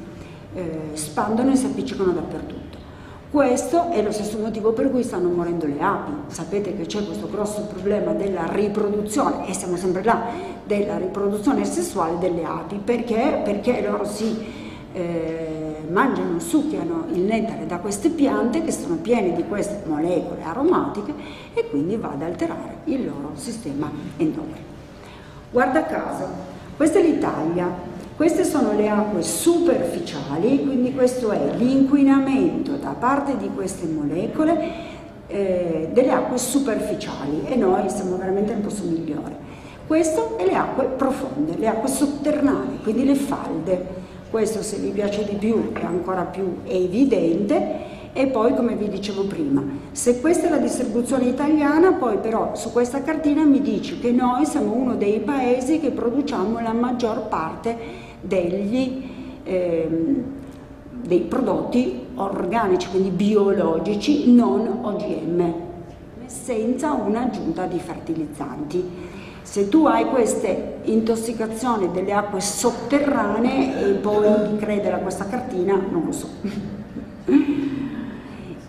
eh, spandono e si appiccicano dappertutto. Questo è lo stesso motivo per cui stanno morendo le api. Sapete che c'è questo grosso problema della riproduzione, e siamo sempre là, della riproduzione sessuale delle api. Perché? Perché loro si eh, mangiano, succhiano il nettare da queste piante che sono piene di queste molecole aromatiche e quindi va ad alterare il loro sistema endocrino. Guarda caso, questa è l'Italia, queste sono le acque superficiali, quindi questo è l'inquinamento da parte di queste molecole eh, delle acque superficiali e noi siamo veramente nel posto migliore. Questo è le acque profonde, le acque sotterranee, quindi le falde. Questo se vi piace di più è ancora più evidente e poi come vi dicevo prima, se questa è la distribuzione italiana, poi però su questa cartina mi dici che noi siamo uno dei paesi che produciamo la maggior parte degli, ehm, dei prodotti organici, quindi biologici, non OGM, senza un'aggiunta di fertilizzanti. Se tu hai queste intossicazioni delle acque sotterranee e poi crede a questa cartina, non lo so.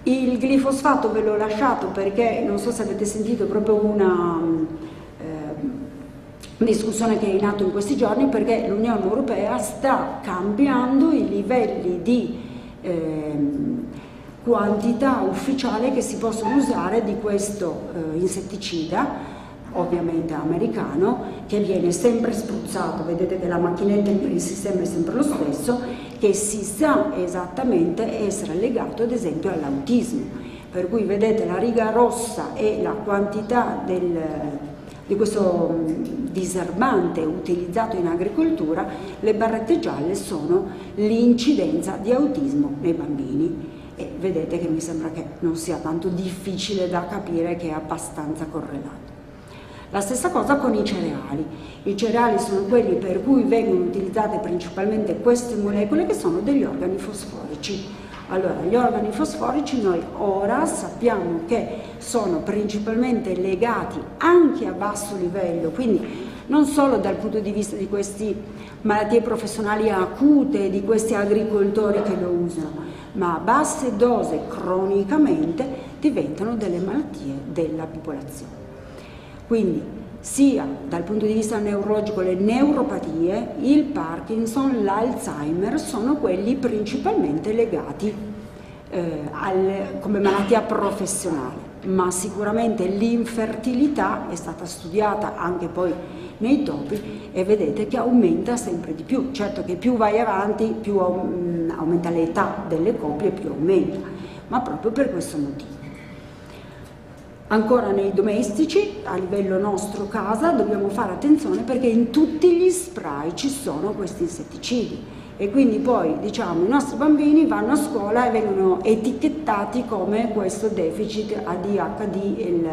Il glifosfato ve l'ho lasciato perché non so se avete sentito proprio una eh, discussione che è in atto in questi giorni perché l'Unione Europea sta cambiando i livelli di eh, quantità ufficiale che si possono usare di questo eh, insetticida ovviamente americano, che viene sempre spruzzato, vedete che la macchinetta, il sistema è sempre lo stesso, che si sa esattamente essere legato ad esempio all'autismo. Per cui vedete la riga rossa e la quantità del, di questo diserbante utilizzato in agricoltura, le barrette gialle sono l'incidenza di autismo nei bambini e vedete che mi sembra che non sia tanto difficile da capire che è abbastanza correlato. La stessa cosa con i cereali. I cereali sono quelli per cui vengono utilizzate principalmente queste molecole che sono degli organi fosforici. Allora, gli organi fosforici noi ora sappiamo che sono principalmente legati anche a basso livello, quindi non solo dal punto di vista di queste malattie professionali acute, di questi agricoltori che lo usano, ma a basse dose cronicamente diventano delle malattie della popolazione. Quindi sia dal punto di vista neurologico le neuropatie, il Parkinson, l'Alzheimer sono quelli principalmente legati eh, al, come malattia professionale, ma sicuramente l'infertilità è stata studiata anche poi nei topi e vedete che aumenta sempre di più, certo che più vai avanti più aumenta l'età delle coppie, più aumenta, ma proprio per questo motivo. Ancora nei domestici, a livello nostro casa, dobbiamo fare attenzione perché in tutti gli spray ci sono questi insetticidi. E quindi poi diciamo i nostri bambini vanno a scuola e vengono etichettati come questo deficit ADHD, il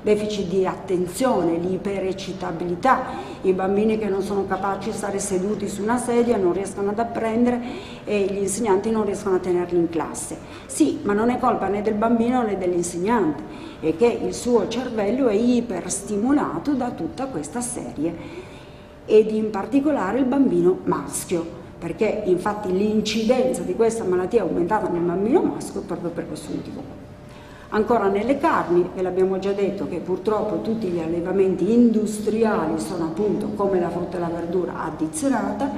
deficit di attenzione, l'iperecitabilità, i bambini che non sono capaci di stare seduti su una sedia, non riescono ad apprendere e gli insegnanti non riescono a tenerli in classe. Sì, ma non è colpa né del bambino né dell'insegnante e che il suo cervello è iperstimolato da tutta questa serie ed in particolare il bambino maschio perché infatti l'incidenza di questa malattia è aumentata nel bambino maschio proprio per questo motivo. Ancora nelle carni, ve l'abbiamo già detto che purtroppo tutti gli allevamenti industriali sono appunto come la frutta e la verdura addizionata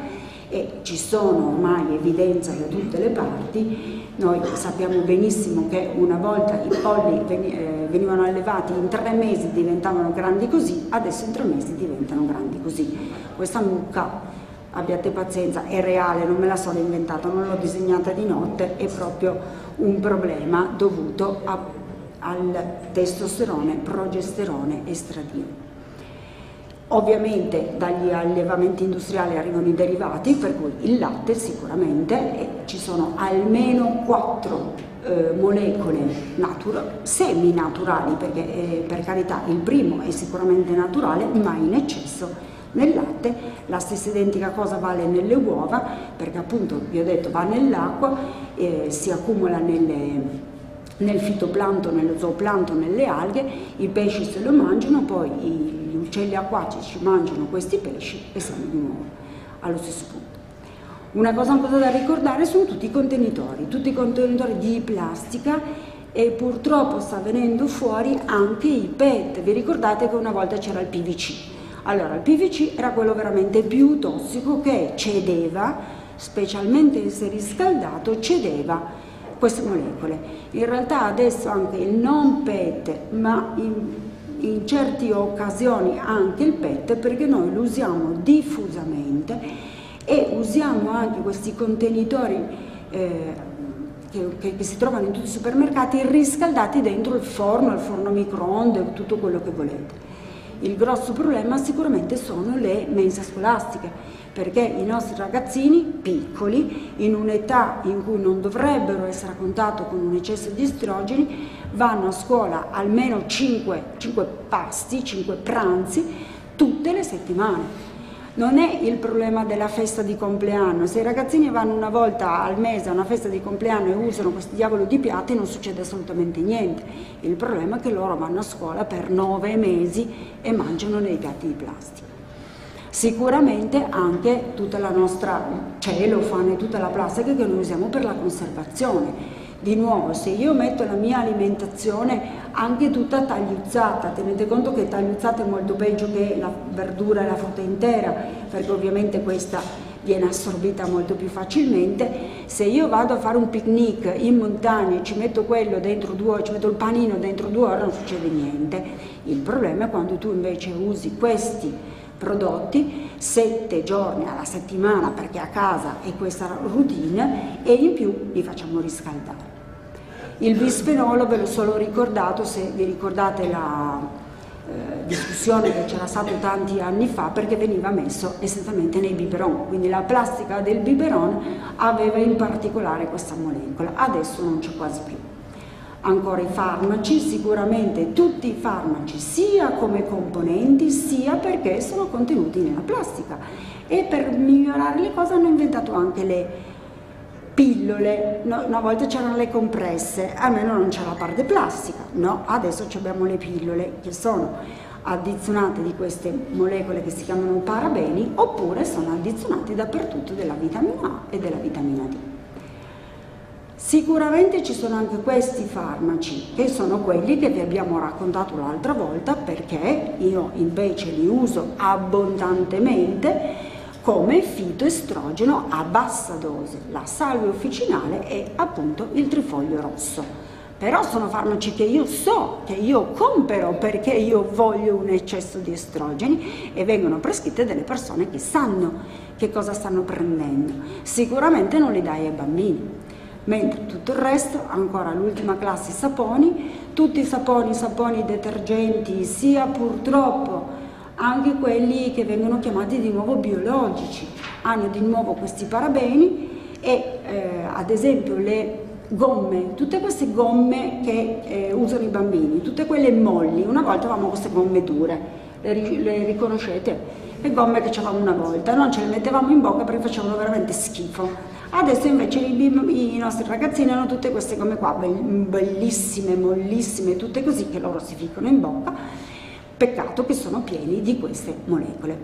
e ci sono ormai evidenza da tutte le parti noi sappiamo benissimo che una volta i polli eh, venivano allevati in tre mesi diventavano grandi così, adesso in tre mesi diventano grandi così. Questa mucca, abbiate pazienza, è reale, non me la sono inventata, non l'ho disegnata di notte, è proprio un problema dovuto a, al testosterone, progesterone estradino. Ovviamente dagli allevamenti industriali arrivano i derivati, per cui il latte sicuramente, e ci sono almeno quattro eh, molecole natura, semi-naturali, perché eh, per carità il primo è sicuramente naturale, ma in eccesso nel latte, la stessa identica cosa vale nelle uova, perché appunto vi ho detto va nell'acqua, eh, si accumula nelle nel fitoplancton, nello zooplancton, nelle alghe, i pesci se lo mangiano, poi i uccelli acquatici mangiano questi pesci e siamo di nuovo allo stesso punto. Una cosa ancora da ricordare sono tutti i contenitori, tutti i contenitori di plastica e purtroppo sta venendo fuori anche i PET. Vi ricordate che una volta c'era il PVC? Allora, il PVC era quello veramente più tossico che cedeva specialmente se riscaldato, cedeva queste molecole. In realtà adesso anche il non PET, ma in, in certe occasioni anche il PET, perché noi lo usiamo diffusamente e usiamo anche questi contenitori eh, che, che, che, si trovano in tutti i supermercati riscaldati dentro il forno, il forno microonde, tutto quello che volete. Il grosso problema sicuramente sono le mense scolastiche, perché i nostri ragazzini piccoli, in un'età in cui non dovrebbero essere a contatto con un eccesso di estrogeni, vanno a scuola almeno 5, 5 pasti, 5 pranzi tutte le settimane. Non è il problema della festa di compleanno, se i ragazzini vanno una volta al mese a una festa di compleanno e usano questi diavolo di piatti non succede assolutamente niente, il problema è che loro vanno a scuola per nove mesi e mangiano nei piatti di plastica. Sicuramente anche tutta la nostra celofane, tutta la plastica che noi usiamo per la conservazione, di nuovo, se io metto la mia alimentazione anche tutta tagliuzzata, tenete conto che tagliuzzata è molto peggio che la verdura e la frutta intera, perché ovviamente questa viene assorbita molto più facilmente. Se io vado a fare un picnic in montagna e ci metto quello dentro due ore, ci metto il panino dentro due ore, non succede niente. Il problema è quando tu invece usi questi prodotti sette giorni alla settimana perché a casa è questa routine e in più li facciamo riscaldare. Il bisfenolo ve l'ho solo ricordato se vi ricordate la eh, discussione che c'era stata tanti anni fa perché veniva messo essenzialmente nei biberon, quindi la plastica del biberon aveva in particolare questa molecola, adesso non c'è quasi più. Ancora i farmaci, sicuramente tutti i farmaci sia come componenti sia perché sono contenuti nella plastica. E per migliorare le cose hanno inventato anche le pillole, no, una volta c'erano le compresse, almeno non c'era la parte plastica, no, adesso abbiamo le pillole che sono addizionate di queste molecole che si chiamano parabeni oppure sono addizionate dappertutto della vitamina A e della vitamina D. Sicuramente ci sono anche questi farmaci che sono quelli che vi abbiamo raccontato l'altra volta perché io invece li uso abbondantemente come fitoestrogeno a bassa dose, la salvia officinale e appunto il trifoglio rosso. Però sono farmaci che io so, che io compro perché io voglio un eccesso di estrogeni e vengono prescritte delle persone che sanno che cosa stanno prendendo. Sicuramente non li dai ai bambini, mentre tutto il resto, ancora l'ultima classe saponi, tutti i saponi, saponi detergenti, sia purtroppo anche quelli che vengono chiamati di nuovo biologici, hanno di nuovo questi parabeni e eh, ad esempio le gomme, tutte queste gomme che eh, usano i bambini, tutte quelle molli, una volta avevamo queste gomme dure, le, le riconoscete? Le gomme che avevamo una volta, non ce le mettevamo in bocca perché facevano veramente schifo. Adesso invece i, i nostri ragazzini hanno tutte queste gomme qua, bellissime, mollissime, tutte così che loro si ficcano in bocca Peccato che sono pieni di queste molecole.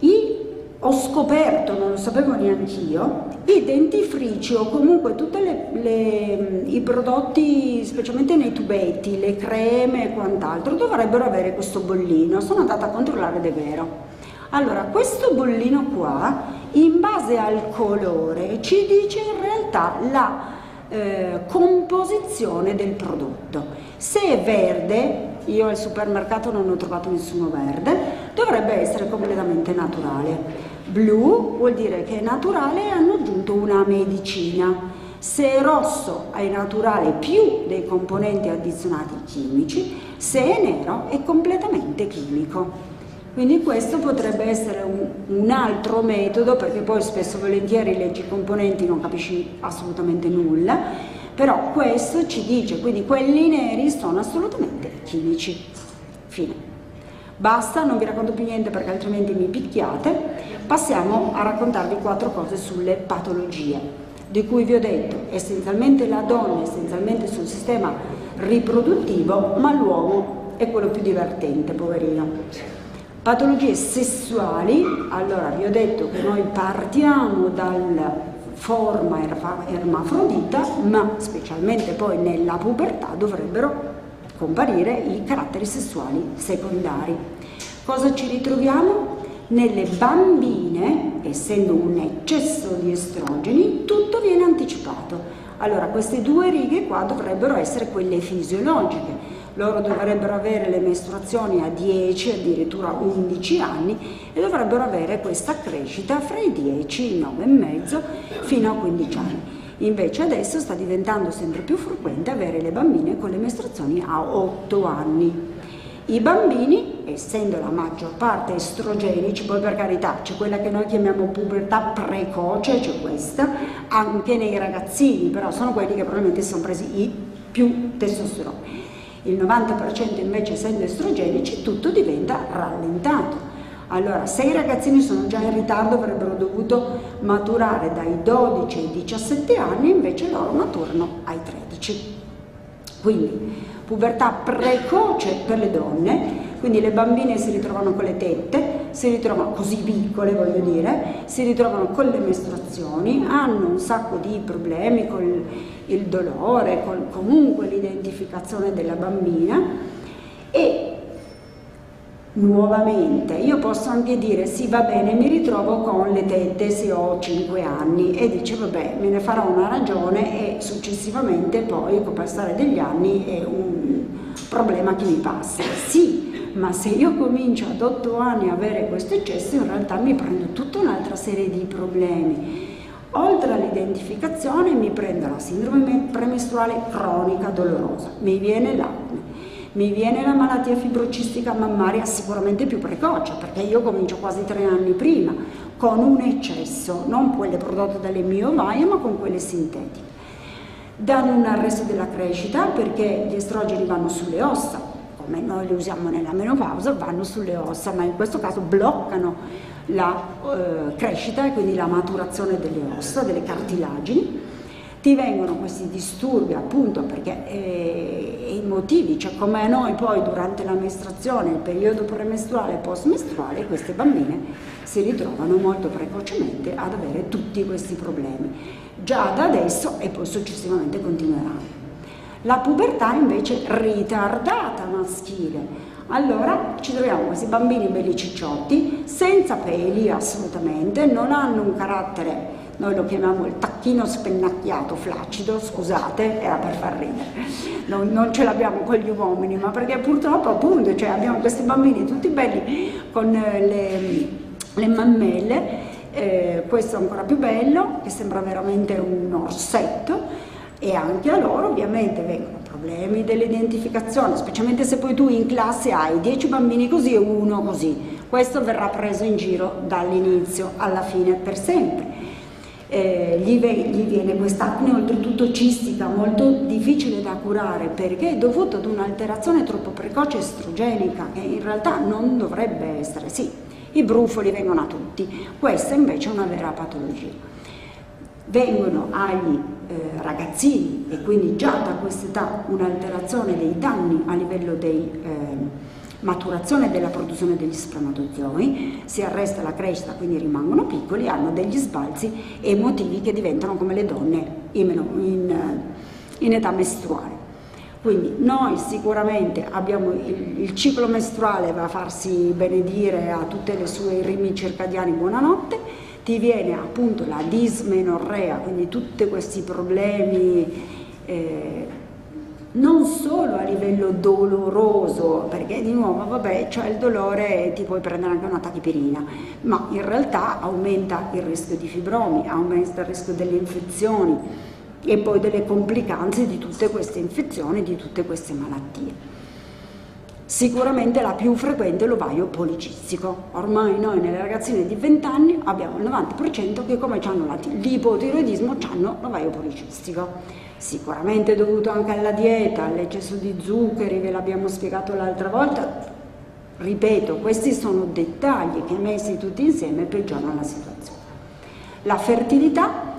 I, ho scoperto, non lo sapevo neanche io, i dentifrici o comunque tutti i prodotti, specialmente nei tubetti, le creme e quant'altro, dovrebbero avere questo bollino. Sono andata a controllare ed è vero. Allora, questo bollino qua, in base al colore, ci dice in realtà la eh, composizione del prodotto. Se è verde, io al supermercato non ho trovato nessuno verde, dovrebbe essere completamente naturale. Blu vuol dire che è naturale e hanno aggiunto una medicina. Se è rosso è naturale più dei componenti addizionati chimici, se è nero è completamente chimico. Quindi questo potrebbe essere un, un, altro metodo, perché poi spesso e volentieri leggi i componenti non capisci assolutamente nulla, però questo ci dice, quindi quelli neri sono assolutamente chimici. Fine. Basta, non vi racconto più niente perché altrimenti mi picchiate. Passiamo a raccontarvi quattro cose sulle patologie, di cui vi ho detto essenzialmente la donna, essenzialmente sul sistema riproduttivo, ma l'uomo è quello più divertente, poverino. Patologie sessuali, allora vi ho detto che noi partiamo dal forma ermafrodita, ma specialmente poi nella pubertà dovrebbero comparire i caratteri sessuali secondari. Cosa ci ritroviamo? Nelle bambine essendo un eccesso di estrogeni, tutto viene anticipato. Allora, queste due righe qua dovrebbero essere quelle fisiologiche. Loro dovrebbero avere le mestruazioni a 10, addirittura 11 anni e dovrebbero avere questa crescita fra i 10, 9 e mezzo fino a 15 anni. Invece adesso sta diventando sempre più frequente avere le bambine con le mestruazioni a 8 anni. I bambini, essendo la maggior parte estrogenici, poi per carità c'è quella che noi chiamiamo pubertà precoce, c'è questa, anche nei ragazzini, però sono quelli che probabilmente sono presi i più testosterone. Il 90% invece essendo estrogenici tutto diventa rallentato. Allora, se i ragazzini sono già in ritardo avrebbero dovuto maturare dai 12 ai 17 anni, invece loro maturano ai 13. Quindi pubertà precoce per le donne, quindi le bambine si ritrovano con le tette, si ritrovano così piccole voglio dire, si ritrovano con le mestruazioni, hanno un sacco di problemi con il dolore, con comunque l'identificazione della bambina. E nuovamente io posso anche dire sì va bene mi ritrovo con le tette se ho 5 anni. E dice vabbè me ne farò una ragione e successivamente poi con passare degli anni è un problema che mi passa. Sì ma se io comincio ad 8 anni a avere questo eccesso in realtà mi prendo tutta un'altra serie di problemi. Oltre all'identificazione mi prendo la sindrome premestruale cronica dolorosa. Mi viene l'acne mi viene la malattia fibrocistica mammaria sicuramente più precoce, perché io comincio quasi tre anni prima, con un eccesso, non quelle prodotte dalle mie ovaie, ma con quelle sintetiche. Danno un arresto della crescita perché gli estrogeni vanno sulle ossa, come noi li usiamo nella menopausa, vanno sulle ossa, ma in questo caso bloccano la eh, crescita e quindi la maturazione delle ossa, delle cartilagini ti vengono questi disturbi appunto perché eh, i motivi, cioè come noi poi durante la mestruazione, il periodo premestruale e postmestruale, queste bambine si ritrovano molto precocemente ad avere tutti questi problemi, già da adesso e poi successivamente continueranno. La pubertà invece ritardata maschile, allora ci troviamo questi bambini belli cicciotti, senza peli assolutamente, non hanno un carattere noi lo chiamiamo il tacchino spennacchiato flaccido, scusate, era per far ridere, non, non ce l'abbiamo con gli uomini, ma perché purtroppo appunto cioè, abbiamo questi bambini tutti belli con eh, le, le mammelle, eh, questo è ancora più bello, che sembra veramente un orsetto, e anche a loro ovviamente vengono problemi dell'identificazione, specialmente se poi tu in classe hai 10 bambini così e uno così. Questo verrà preso in giro dall'inizio alla fine per sempre eh, gli, gli, viene quest'acne oltretutto cistica molto difficile da curare perché è dovuto ad un'alterazione troppo precoce estrogenica che in realtà non dovrebbe essere, sì, i brufoli vengono a tutti, questa invece è una vera patologia. Vengono agli eh, ragazzini e quindi già da quest'età un'alterazione dei danni a livello dei eh, maturazione della produzione degli spermatozoi, si arresta la crescita, quindi rimangono piccoli, hanno degli sbalzi emotivi che diventano come le donne in, in, in età mestruale. Quindi noi sicuramente abbiamo il, il, ciclo mestruale va a farsi benedire a tutte le sue ritmi circadiani buonanotte, ti viene appunto la dismenorrea, quindi tutti questi problemi eh, non solo a livello doloroso, perché di nuovo, vabbè, cioè il dolore ti puoi prendere anche una tachipirina, ma in realtà aumenta il rischio di fibromi, aumenta il rischio delle infezioni e poi delle complicanze di tutte queste infezioni, di tutte queste malattie. Sicuramente la più frequente è l'ovaio policistico. Ormai noi nelle ragazzine di 20 anni abbiamo il 90% che come hanno l'ipotiroidismo hanno l'ovaio policistico sicuramente dovuto anche alla dieta, all'eccesso di zuccheri, ve l'abbiamo spiegato l'altra volta. Ripeto, questi sono dettagli che messi tutti insieme peggiorano la situazione. La fertilità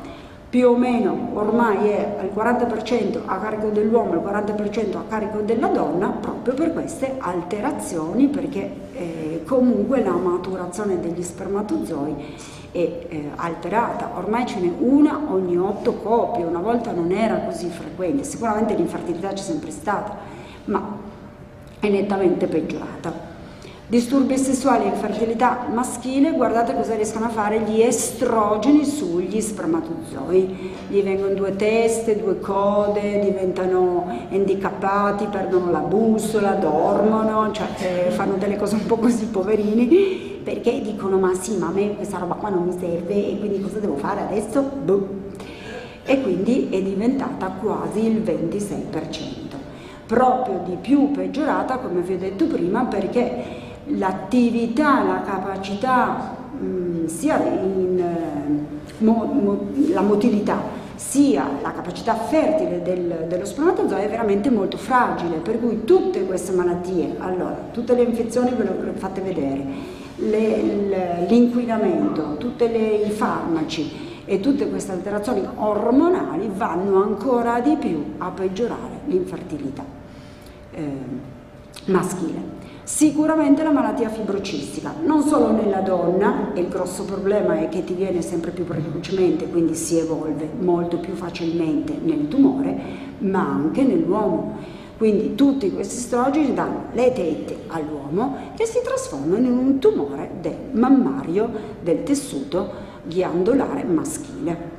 più o meno ormai è al 40% a carico dell'uomo e al 40% a carico della donna proprio per queste alterazioni perché eh, comunque la maturazione degli spermatozoi è eh, alterata, ormai ce n'è una ogni otto coppie, una volta non era così frequente, sicuramente l'infertilità c'è sempre stata, ma è nettamente peggiorata. Disturbi sessuali e infertilità maschile, guardate cosa riescono a fare gli estrogeni sugli spermatozoi. Gli vengono due teste, due code, diventano handicappati, perdono la bussola, dormono, cioè eh, fanno delle cose un po' così poverini, perché dicono ma sì, ma a me questa roba qua non mi serve e quindi cosa devo fare adesso? Boh. E quindi è diventata quasi il 26% proprio di più peggiorata, come vi ho detto prima, perché l'attività, la capacità, mh, sia in, eh, mo, mo, la motilità, sia la capacità fertile del, dello spermatozoide è veramente molto fragile, per cui tutte queste malattie, allora, tutte le infezioni ve le fate vedere, l'inquinamento, tutti i farmaci e tutte queste alterazioni ormonali vanno ancora di più a peggiorare l'infertilità eh, maschile. Sicuramente la malattia fibrocistica, non solo nella donna, e il grosso problema è che ti viene sempre più precocemente, quindi si evolve molto più facilmente nel tumore, ma anche nell'uomo. Quindi tutti questi estrogeni danno le tette all'uomo che si trasformano in un tumore del mammario del tessuto ghiandolare maschile.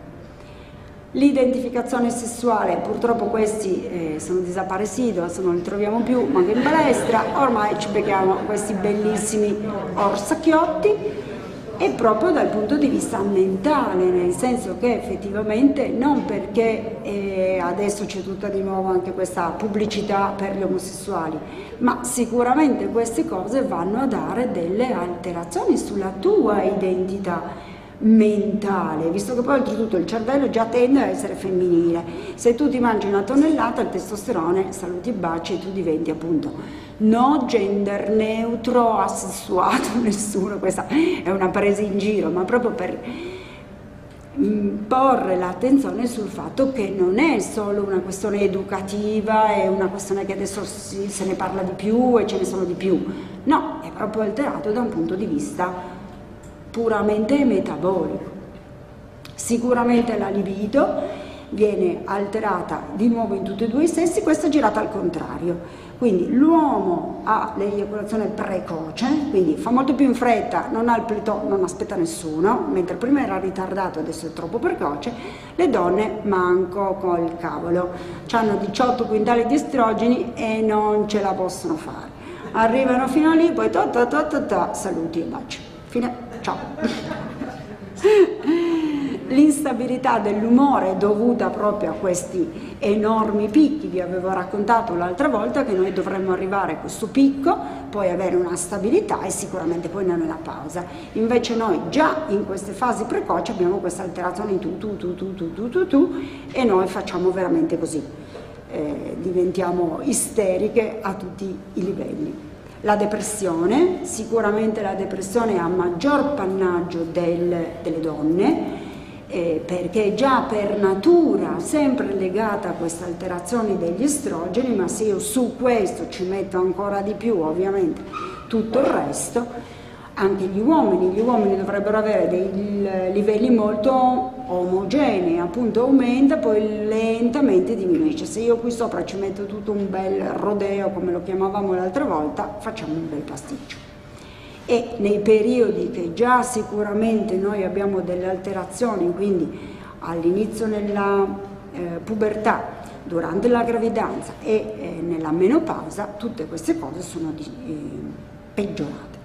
L'identificazione sessuale, purtroppo questi eh, sono desaparecidos, adesso non li troviamo più, ma in palestra, ormai ci becchiamo questi bellissimi orsacchiotti e proprio dal punto di vista mentale, nel senso che effettivamente non perché eh, adesso c'è tutta di nuovo anche questa pubblicità per gli omosessuali, ma sicuramente queste cose vanno a dare delle alterazioni sulla tua identità mentale, visto che poi oltretutto il cervello già tende a essere femminile. Se tu ti mangi una tonnellata, il testosterone, saluti e baci e tu diventi appunto no gender neutro, assessuato, nessuno, questa è una presa in giro, ma proprio per mm, porre l'attenzione sul fatto che non è solo una questione educativa, è una questione che adesso si, se ne parla di più e ce ne sono di più, no, è proprio alterato da un punto di vista puramente metabolico. Sicuramente la libido viene alterata di nuovo in tutti e due i sessi, questa è girata al contrario. Quindi l'uomo ha l'eiaculazione precoce, quindi fa molto più in fretta, non ha il plitò, non aspetta nessuno, mentre prima era ritardato, adesso è troppo precoce, le donne manco col cavolo, hanno 18 quintali di estrogeni e non ce la possono fare. Arrivano fino a lì, poi ta ta ta ta, ta saluti e baci. Fine. Ciao. L'instabilità dell'umore è dovuta proprio a questi enormi picchi, vi avevo raccontato l'altra volta che noi dovremmo arrivare a questo picco, poi avere una stabilità e sicuramente poi non è la pausa. Invece noi già in queste fasi precoci abbiamo questa alterazione in tu, tu, tu, tu, tu, tu, tu, tu e noi facciamo veramente così, eh, diventiamo isteriche a tutti i livelli. La depressione, sicuramente la depressione ha maggior pannaggio del, delle donne, eh, perché già per natura sempre legata a queste alterazioni degli estrogeni, ma se io su questo ci metto ancora di più ovviamente tutto il resto, anche gli uomini, gli uomini dovrebbero avere dei livelli molto omogenei, appunto aumenta, poi lentamente diminuisce. Se io qui sopra ci metto tutto un bel rodeo, come lo chiamavamo l'altra volta, facciamo un bel pasticcio. E nei periodi che già sicuramente noi abbiamo delle alterazioni, quindi all'inizio nella eh, pubertà, durante la gravidanza e eh, nella menopausa, tutte queste cose sono di, eh, peggiorate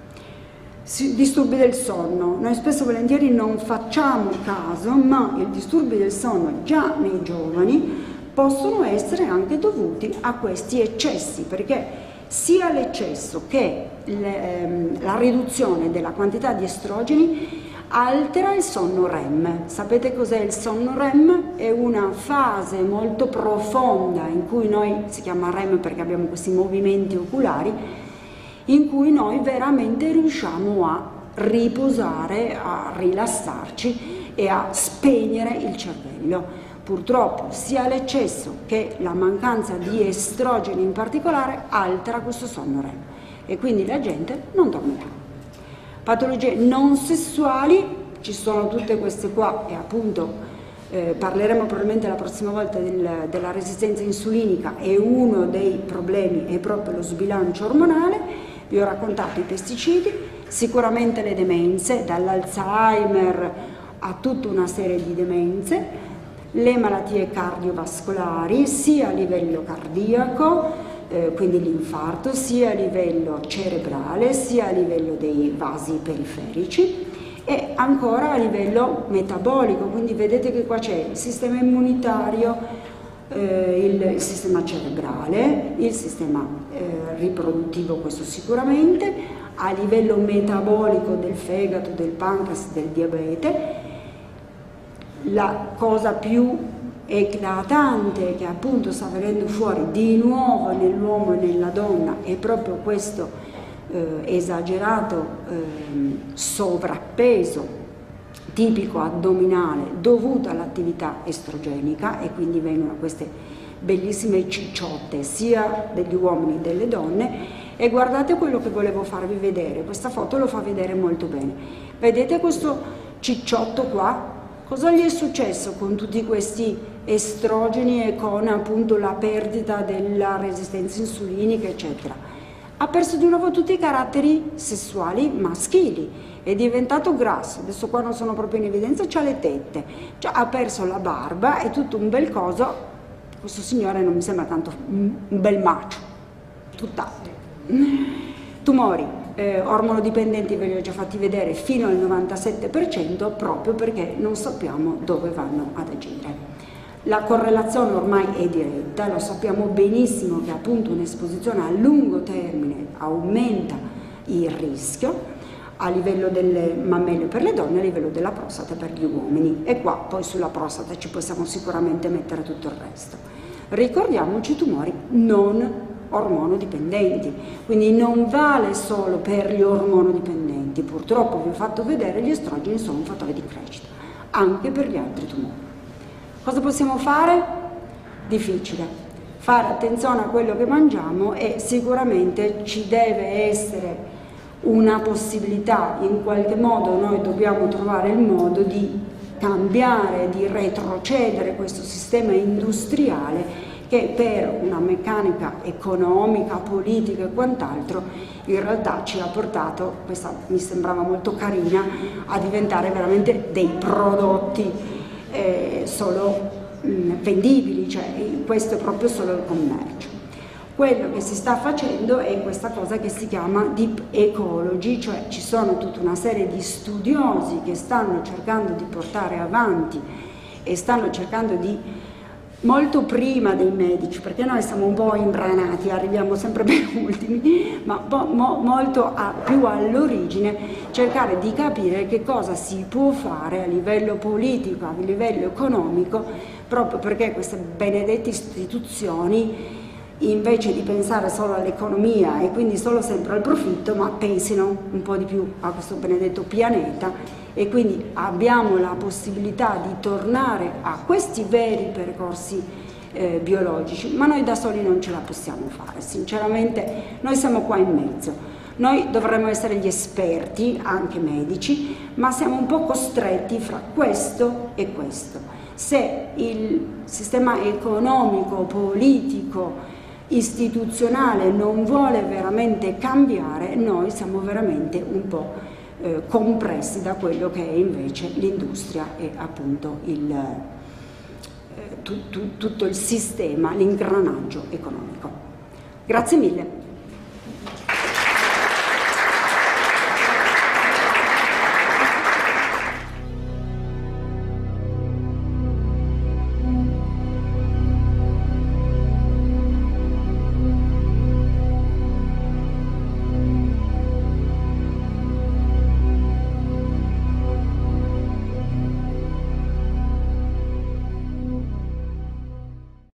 disturbi del sonno. Noi spesso e volentieri non facciamo caso, ma i disturbi del sonno già nei giovani possono essere anche dovuti a questi eccessi, perché sia l'eccesso che ehm, la riduzione della quantità di estrogeni altera il sonno REM. Sapete cos'è il sonno REM? È una fase molto profonda in cui noi, si chiama REM perché abbiamo questi movimenti oculari, in cui noi veramente riusciamo a riposare, a rilassarci e a spegnere il cervello. Purtroppo sia l'eccesso che la mancanza di estrogeni in particolare altera questo sonno REM e quindi la gente non dorme più. Patologie non sessuali, ci sono tutte queste qua e appunto eh, parleremo probabilmente la prossima volta del, della resistenza insulinica e uno dei problemi è proprio lo sbilancio ormonale Vi ho raccontato i pesticidi, sicuramente le demenze, dall'Alzheimer a tutta una serie di demenze, le malattie cardiovascolari sia a livello cardiaco, eh, quindi l'infarto, sia a livello cerebrale, sia a livello dei vasi periferici e ancora a livello metabolico, quindi vedete che qua c'è il sistema immunitario, eh, il, il, sistema cerebrale, il sistema eh, riproduttivo, questo sicuramente, a livello metabolico del fegato, del pancreas, del diabete, la cosa più eclatante che appunto sta venendo fuori di nuovo nell'uomo e nella donna è proprio questo eh, esagerato eh, sovrappeso tipico addominale dovuto all'attività estrogenica e quindi vengono queste bellissime cicciotte sia degli uomini che delle donne e guardate quello che volevo farvi vedere, questa foto lo fa vedere molto bene. Vedete questo cicciotto qua? Cosa gli è successo con tutti questi estrogeni e con appunto la perdita della resistenza insulinica, eccetera? Ha perso di nuovo tutti i caratteri sessuali maschili, è diventato grasso, adesso qua non sono proprio in evidenza, ha le tette, cioè, ha perso la barba e tutto un bel coso, questo signore non mi sembra tanto un bel macio, tutt'altro. Tumori, eh, ormonodipendenti ve li ho già fatti vedere fino al 97% proprio perché non sappiamo dove vanno ad agire. La correlazione ormai è diretta, lo sappiamo benissimo che appunto un'esposizione a lungo termine aumenta il rischio a livello delle mammelle per le donne e a livello della prostata per gli uomini e qua poi sulla prostata ci possiamo sicuramente mettere tutto il resto. Ricordiamoci tumori non ormonodipendenti, quindi non vale solo per gli ormonodipendenti, purtroppo vi ho fatto vedere gli estrogeni sono un fattore di crescita, anche per gli altri tumori. Cosa possiamo fare? Difficile. Fare attenzione a quello che mangiamo e sicuramente ci deve essere una possibilità, in qualche modo noi dobbiamo trovare il modo di cambiare, di retrocedere questo sistema industriale che per una meccanica economica, politica e quant'altro in realtà ci ha portato, questa mi sembrava molto carina, a diventare veramente dei prodotti eh, solo mh, mm, vendibili, cioè questo è proprio solo il commercio. Quello che si sta facendo è questa cosa che si chiama deep ecology, cioè ci sono tutta una serie di studiosi che stanno cercando di portare avanti e stanno cercando di molto prima dei medici, perché noi siamo un po' imbranati, arriviamo sempre per ultimi, ma mo, molto a, più all'origine, cercare di capire che cosa si può fare a livello politico, a livello economico, proprio perché queste benedette istituzioni invece di pensare solo all'economia e quindi solo sempre al profitto, ma pensino un po' di più a questo benedetto pianeta e quindi abbiamo la possibilità di tornare a questi veri percorsi eh, biologici, ma noi da soli non ce la possiamo fare, sinceramente noi siamo qua in mezzo. Noi dovremmo essere gli esperti, anche medici, ma siamo un po' costretti fra questo e questo. Se il sistema economico, politico, istituzionale non vuole veramente cambiare, noi siamo veramente un po' eh, compressi da quello che è invece l'industria e appunto il, eh, tu, tu, tutto il sistema, l'ingranaggio economico. Grazie mille.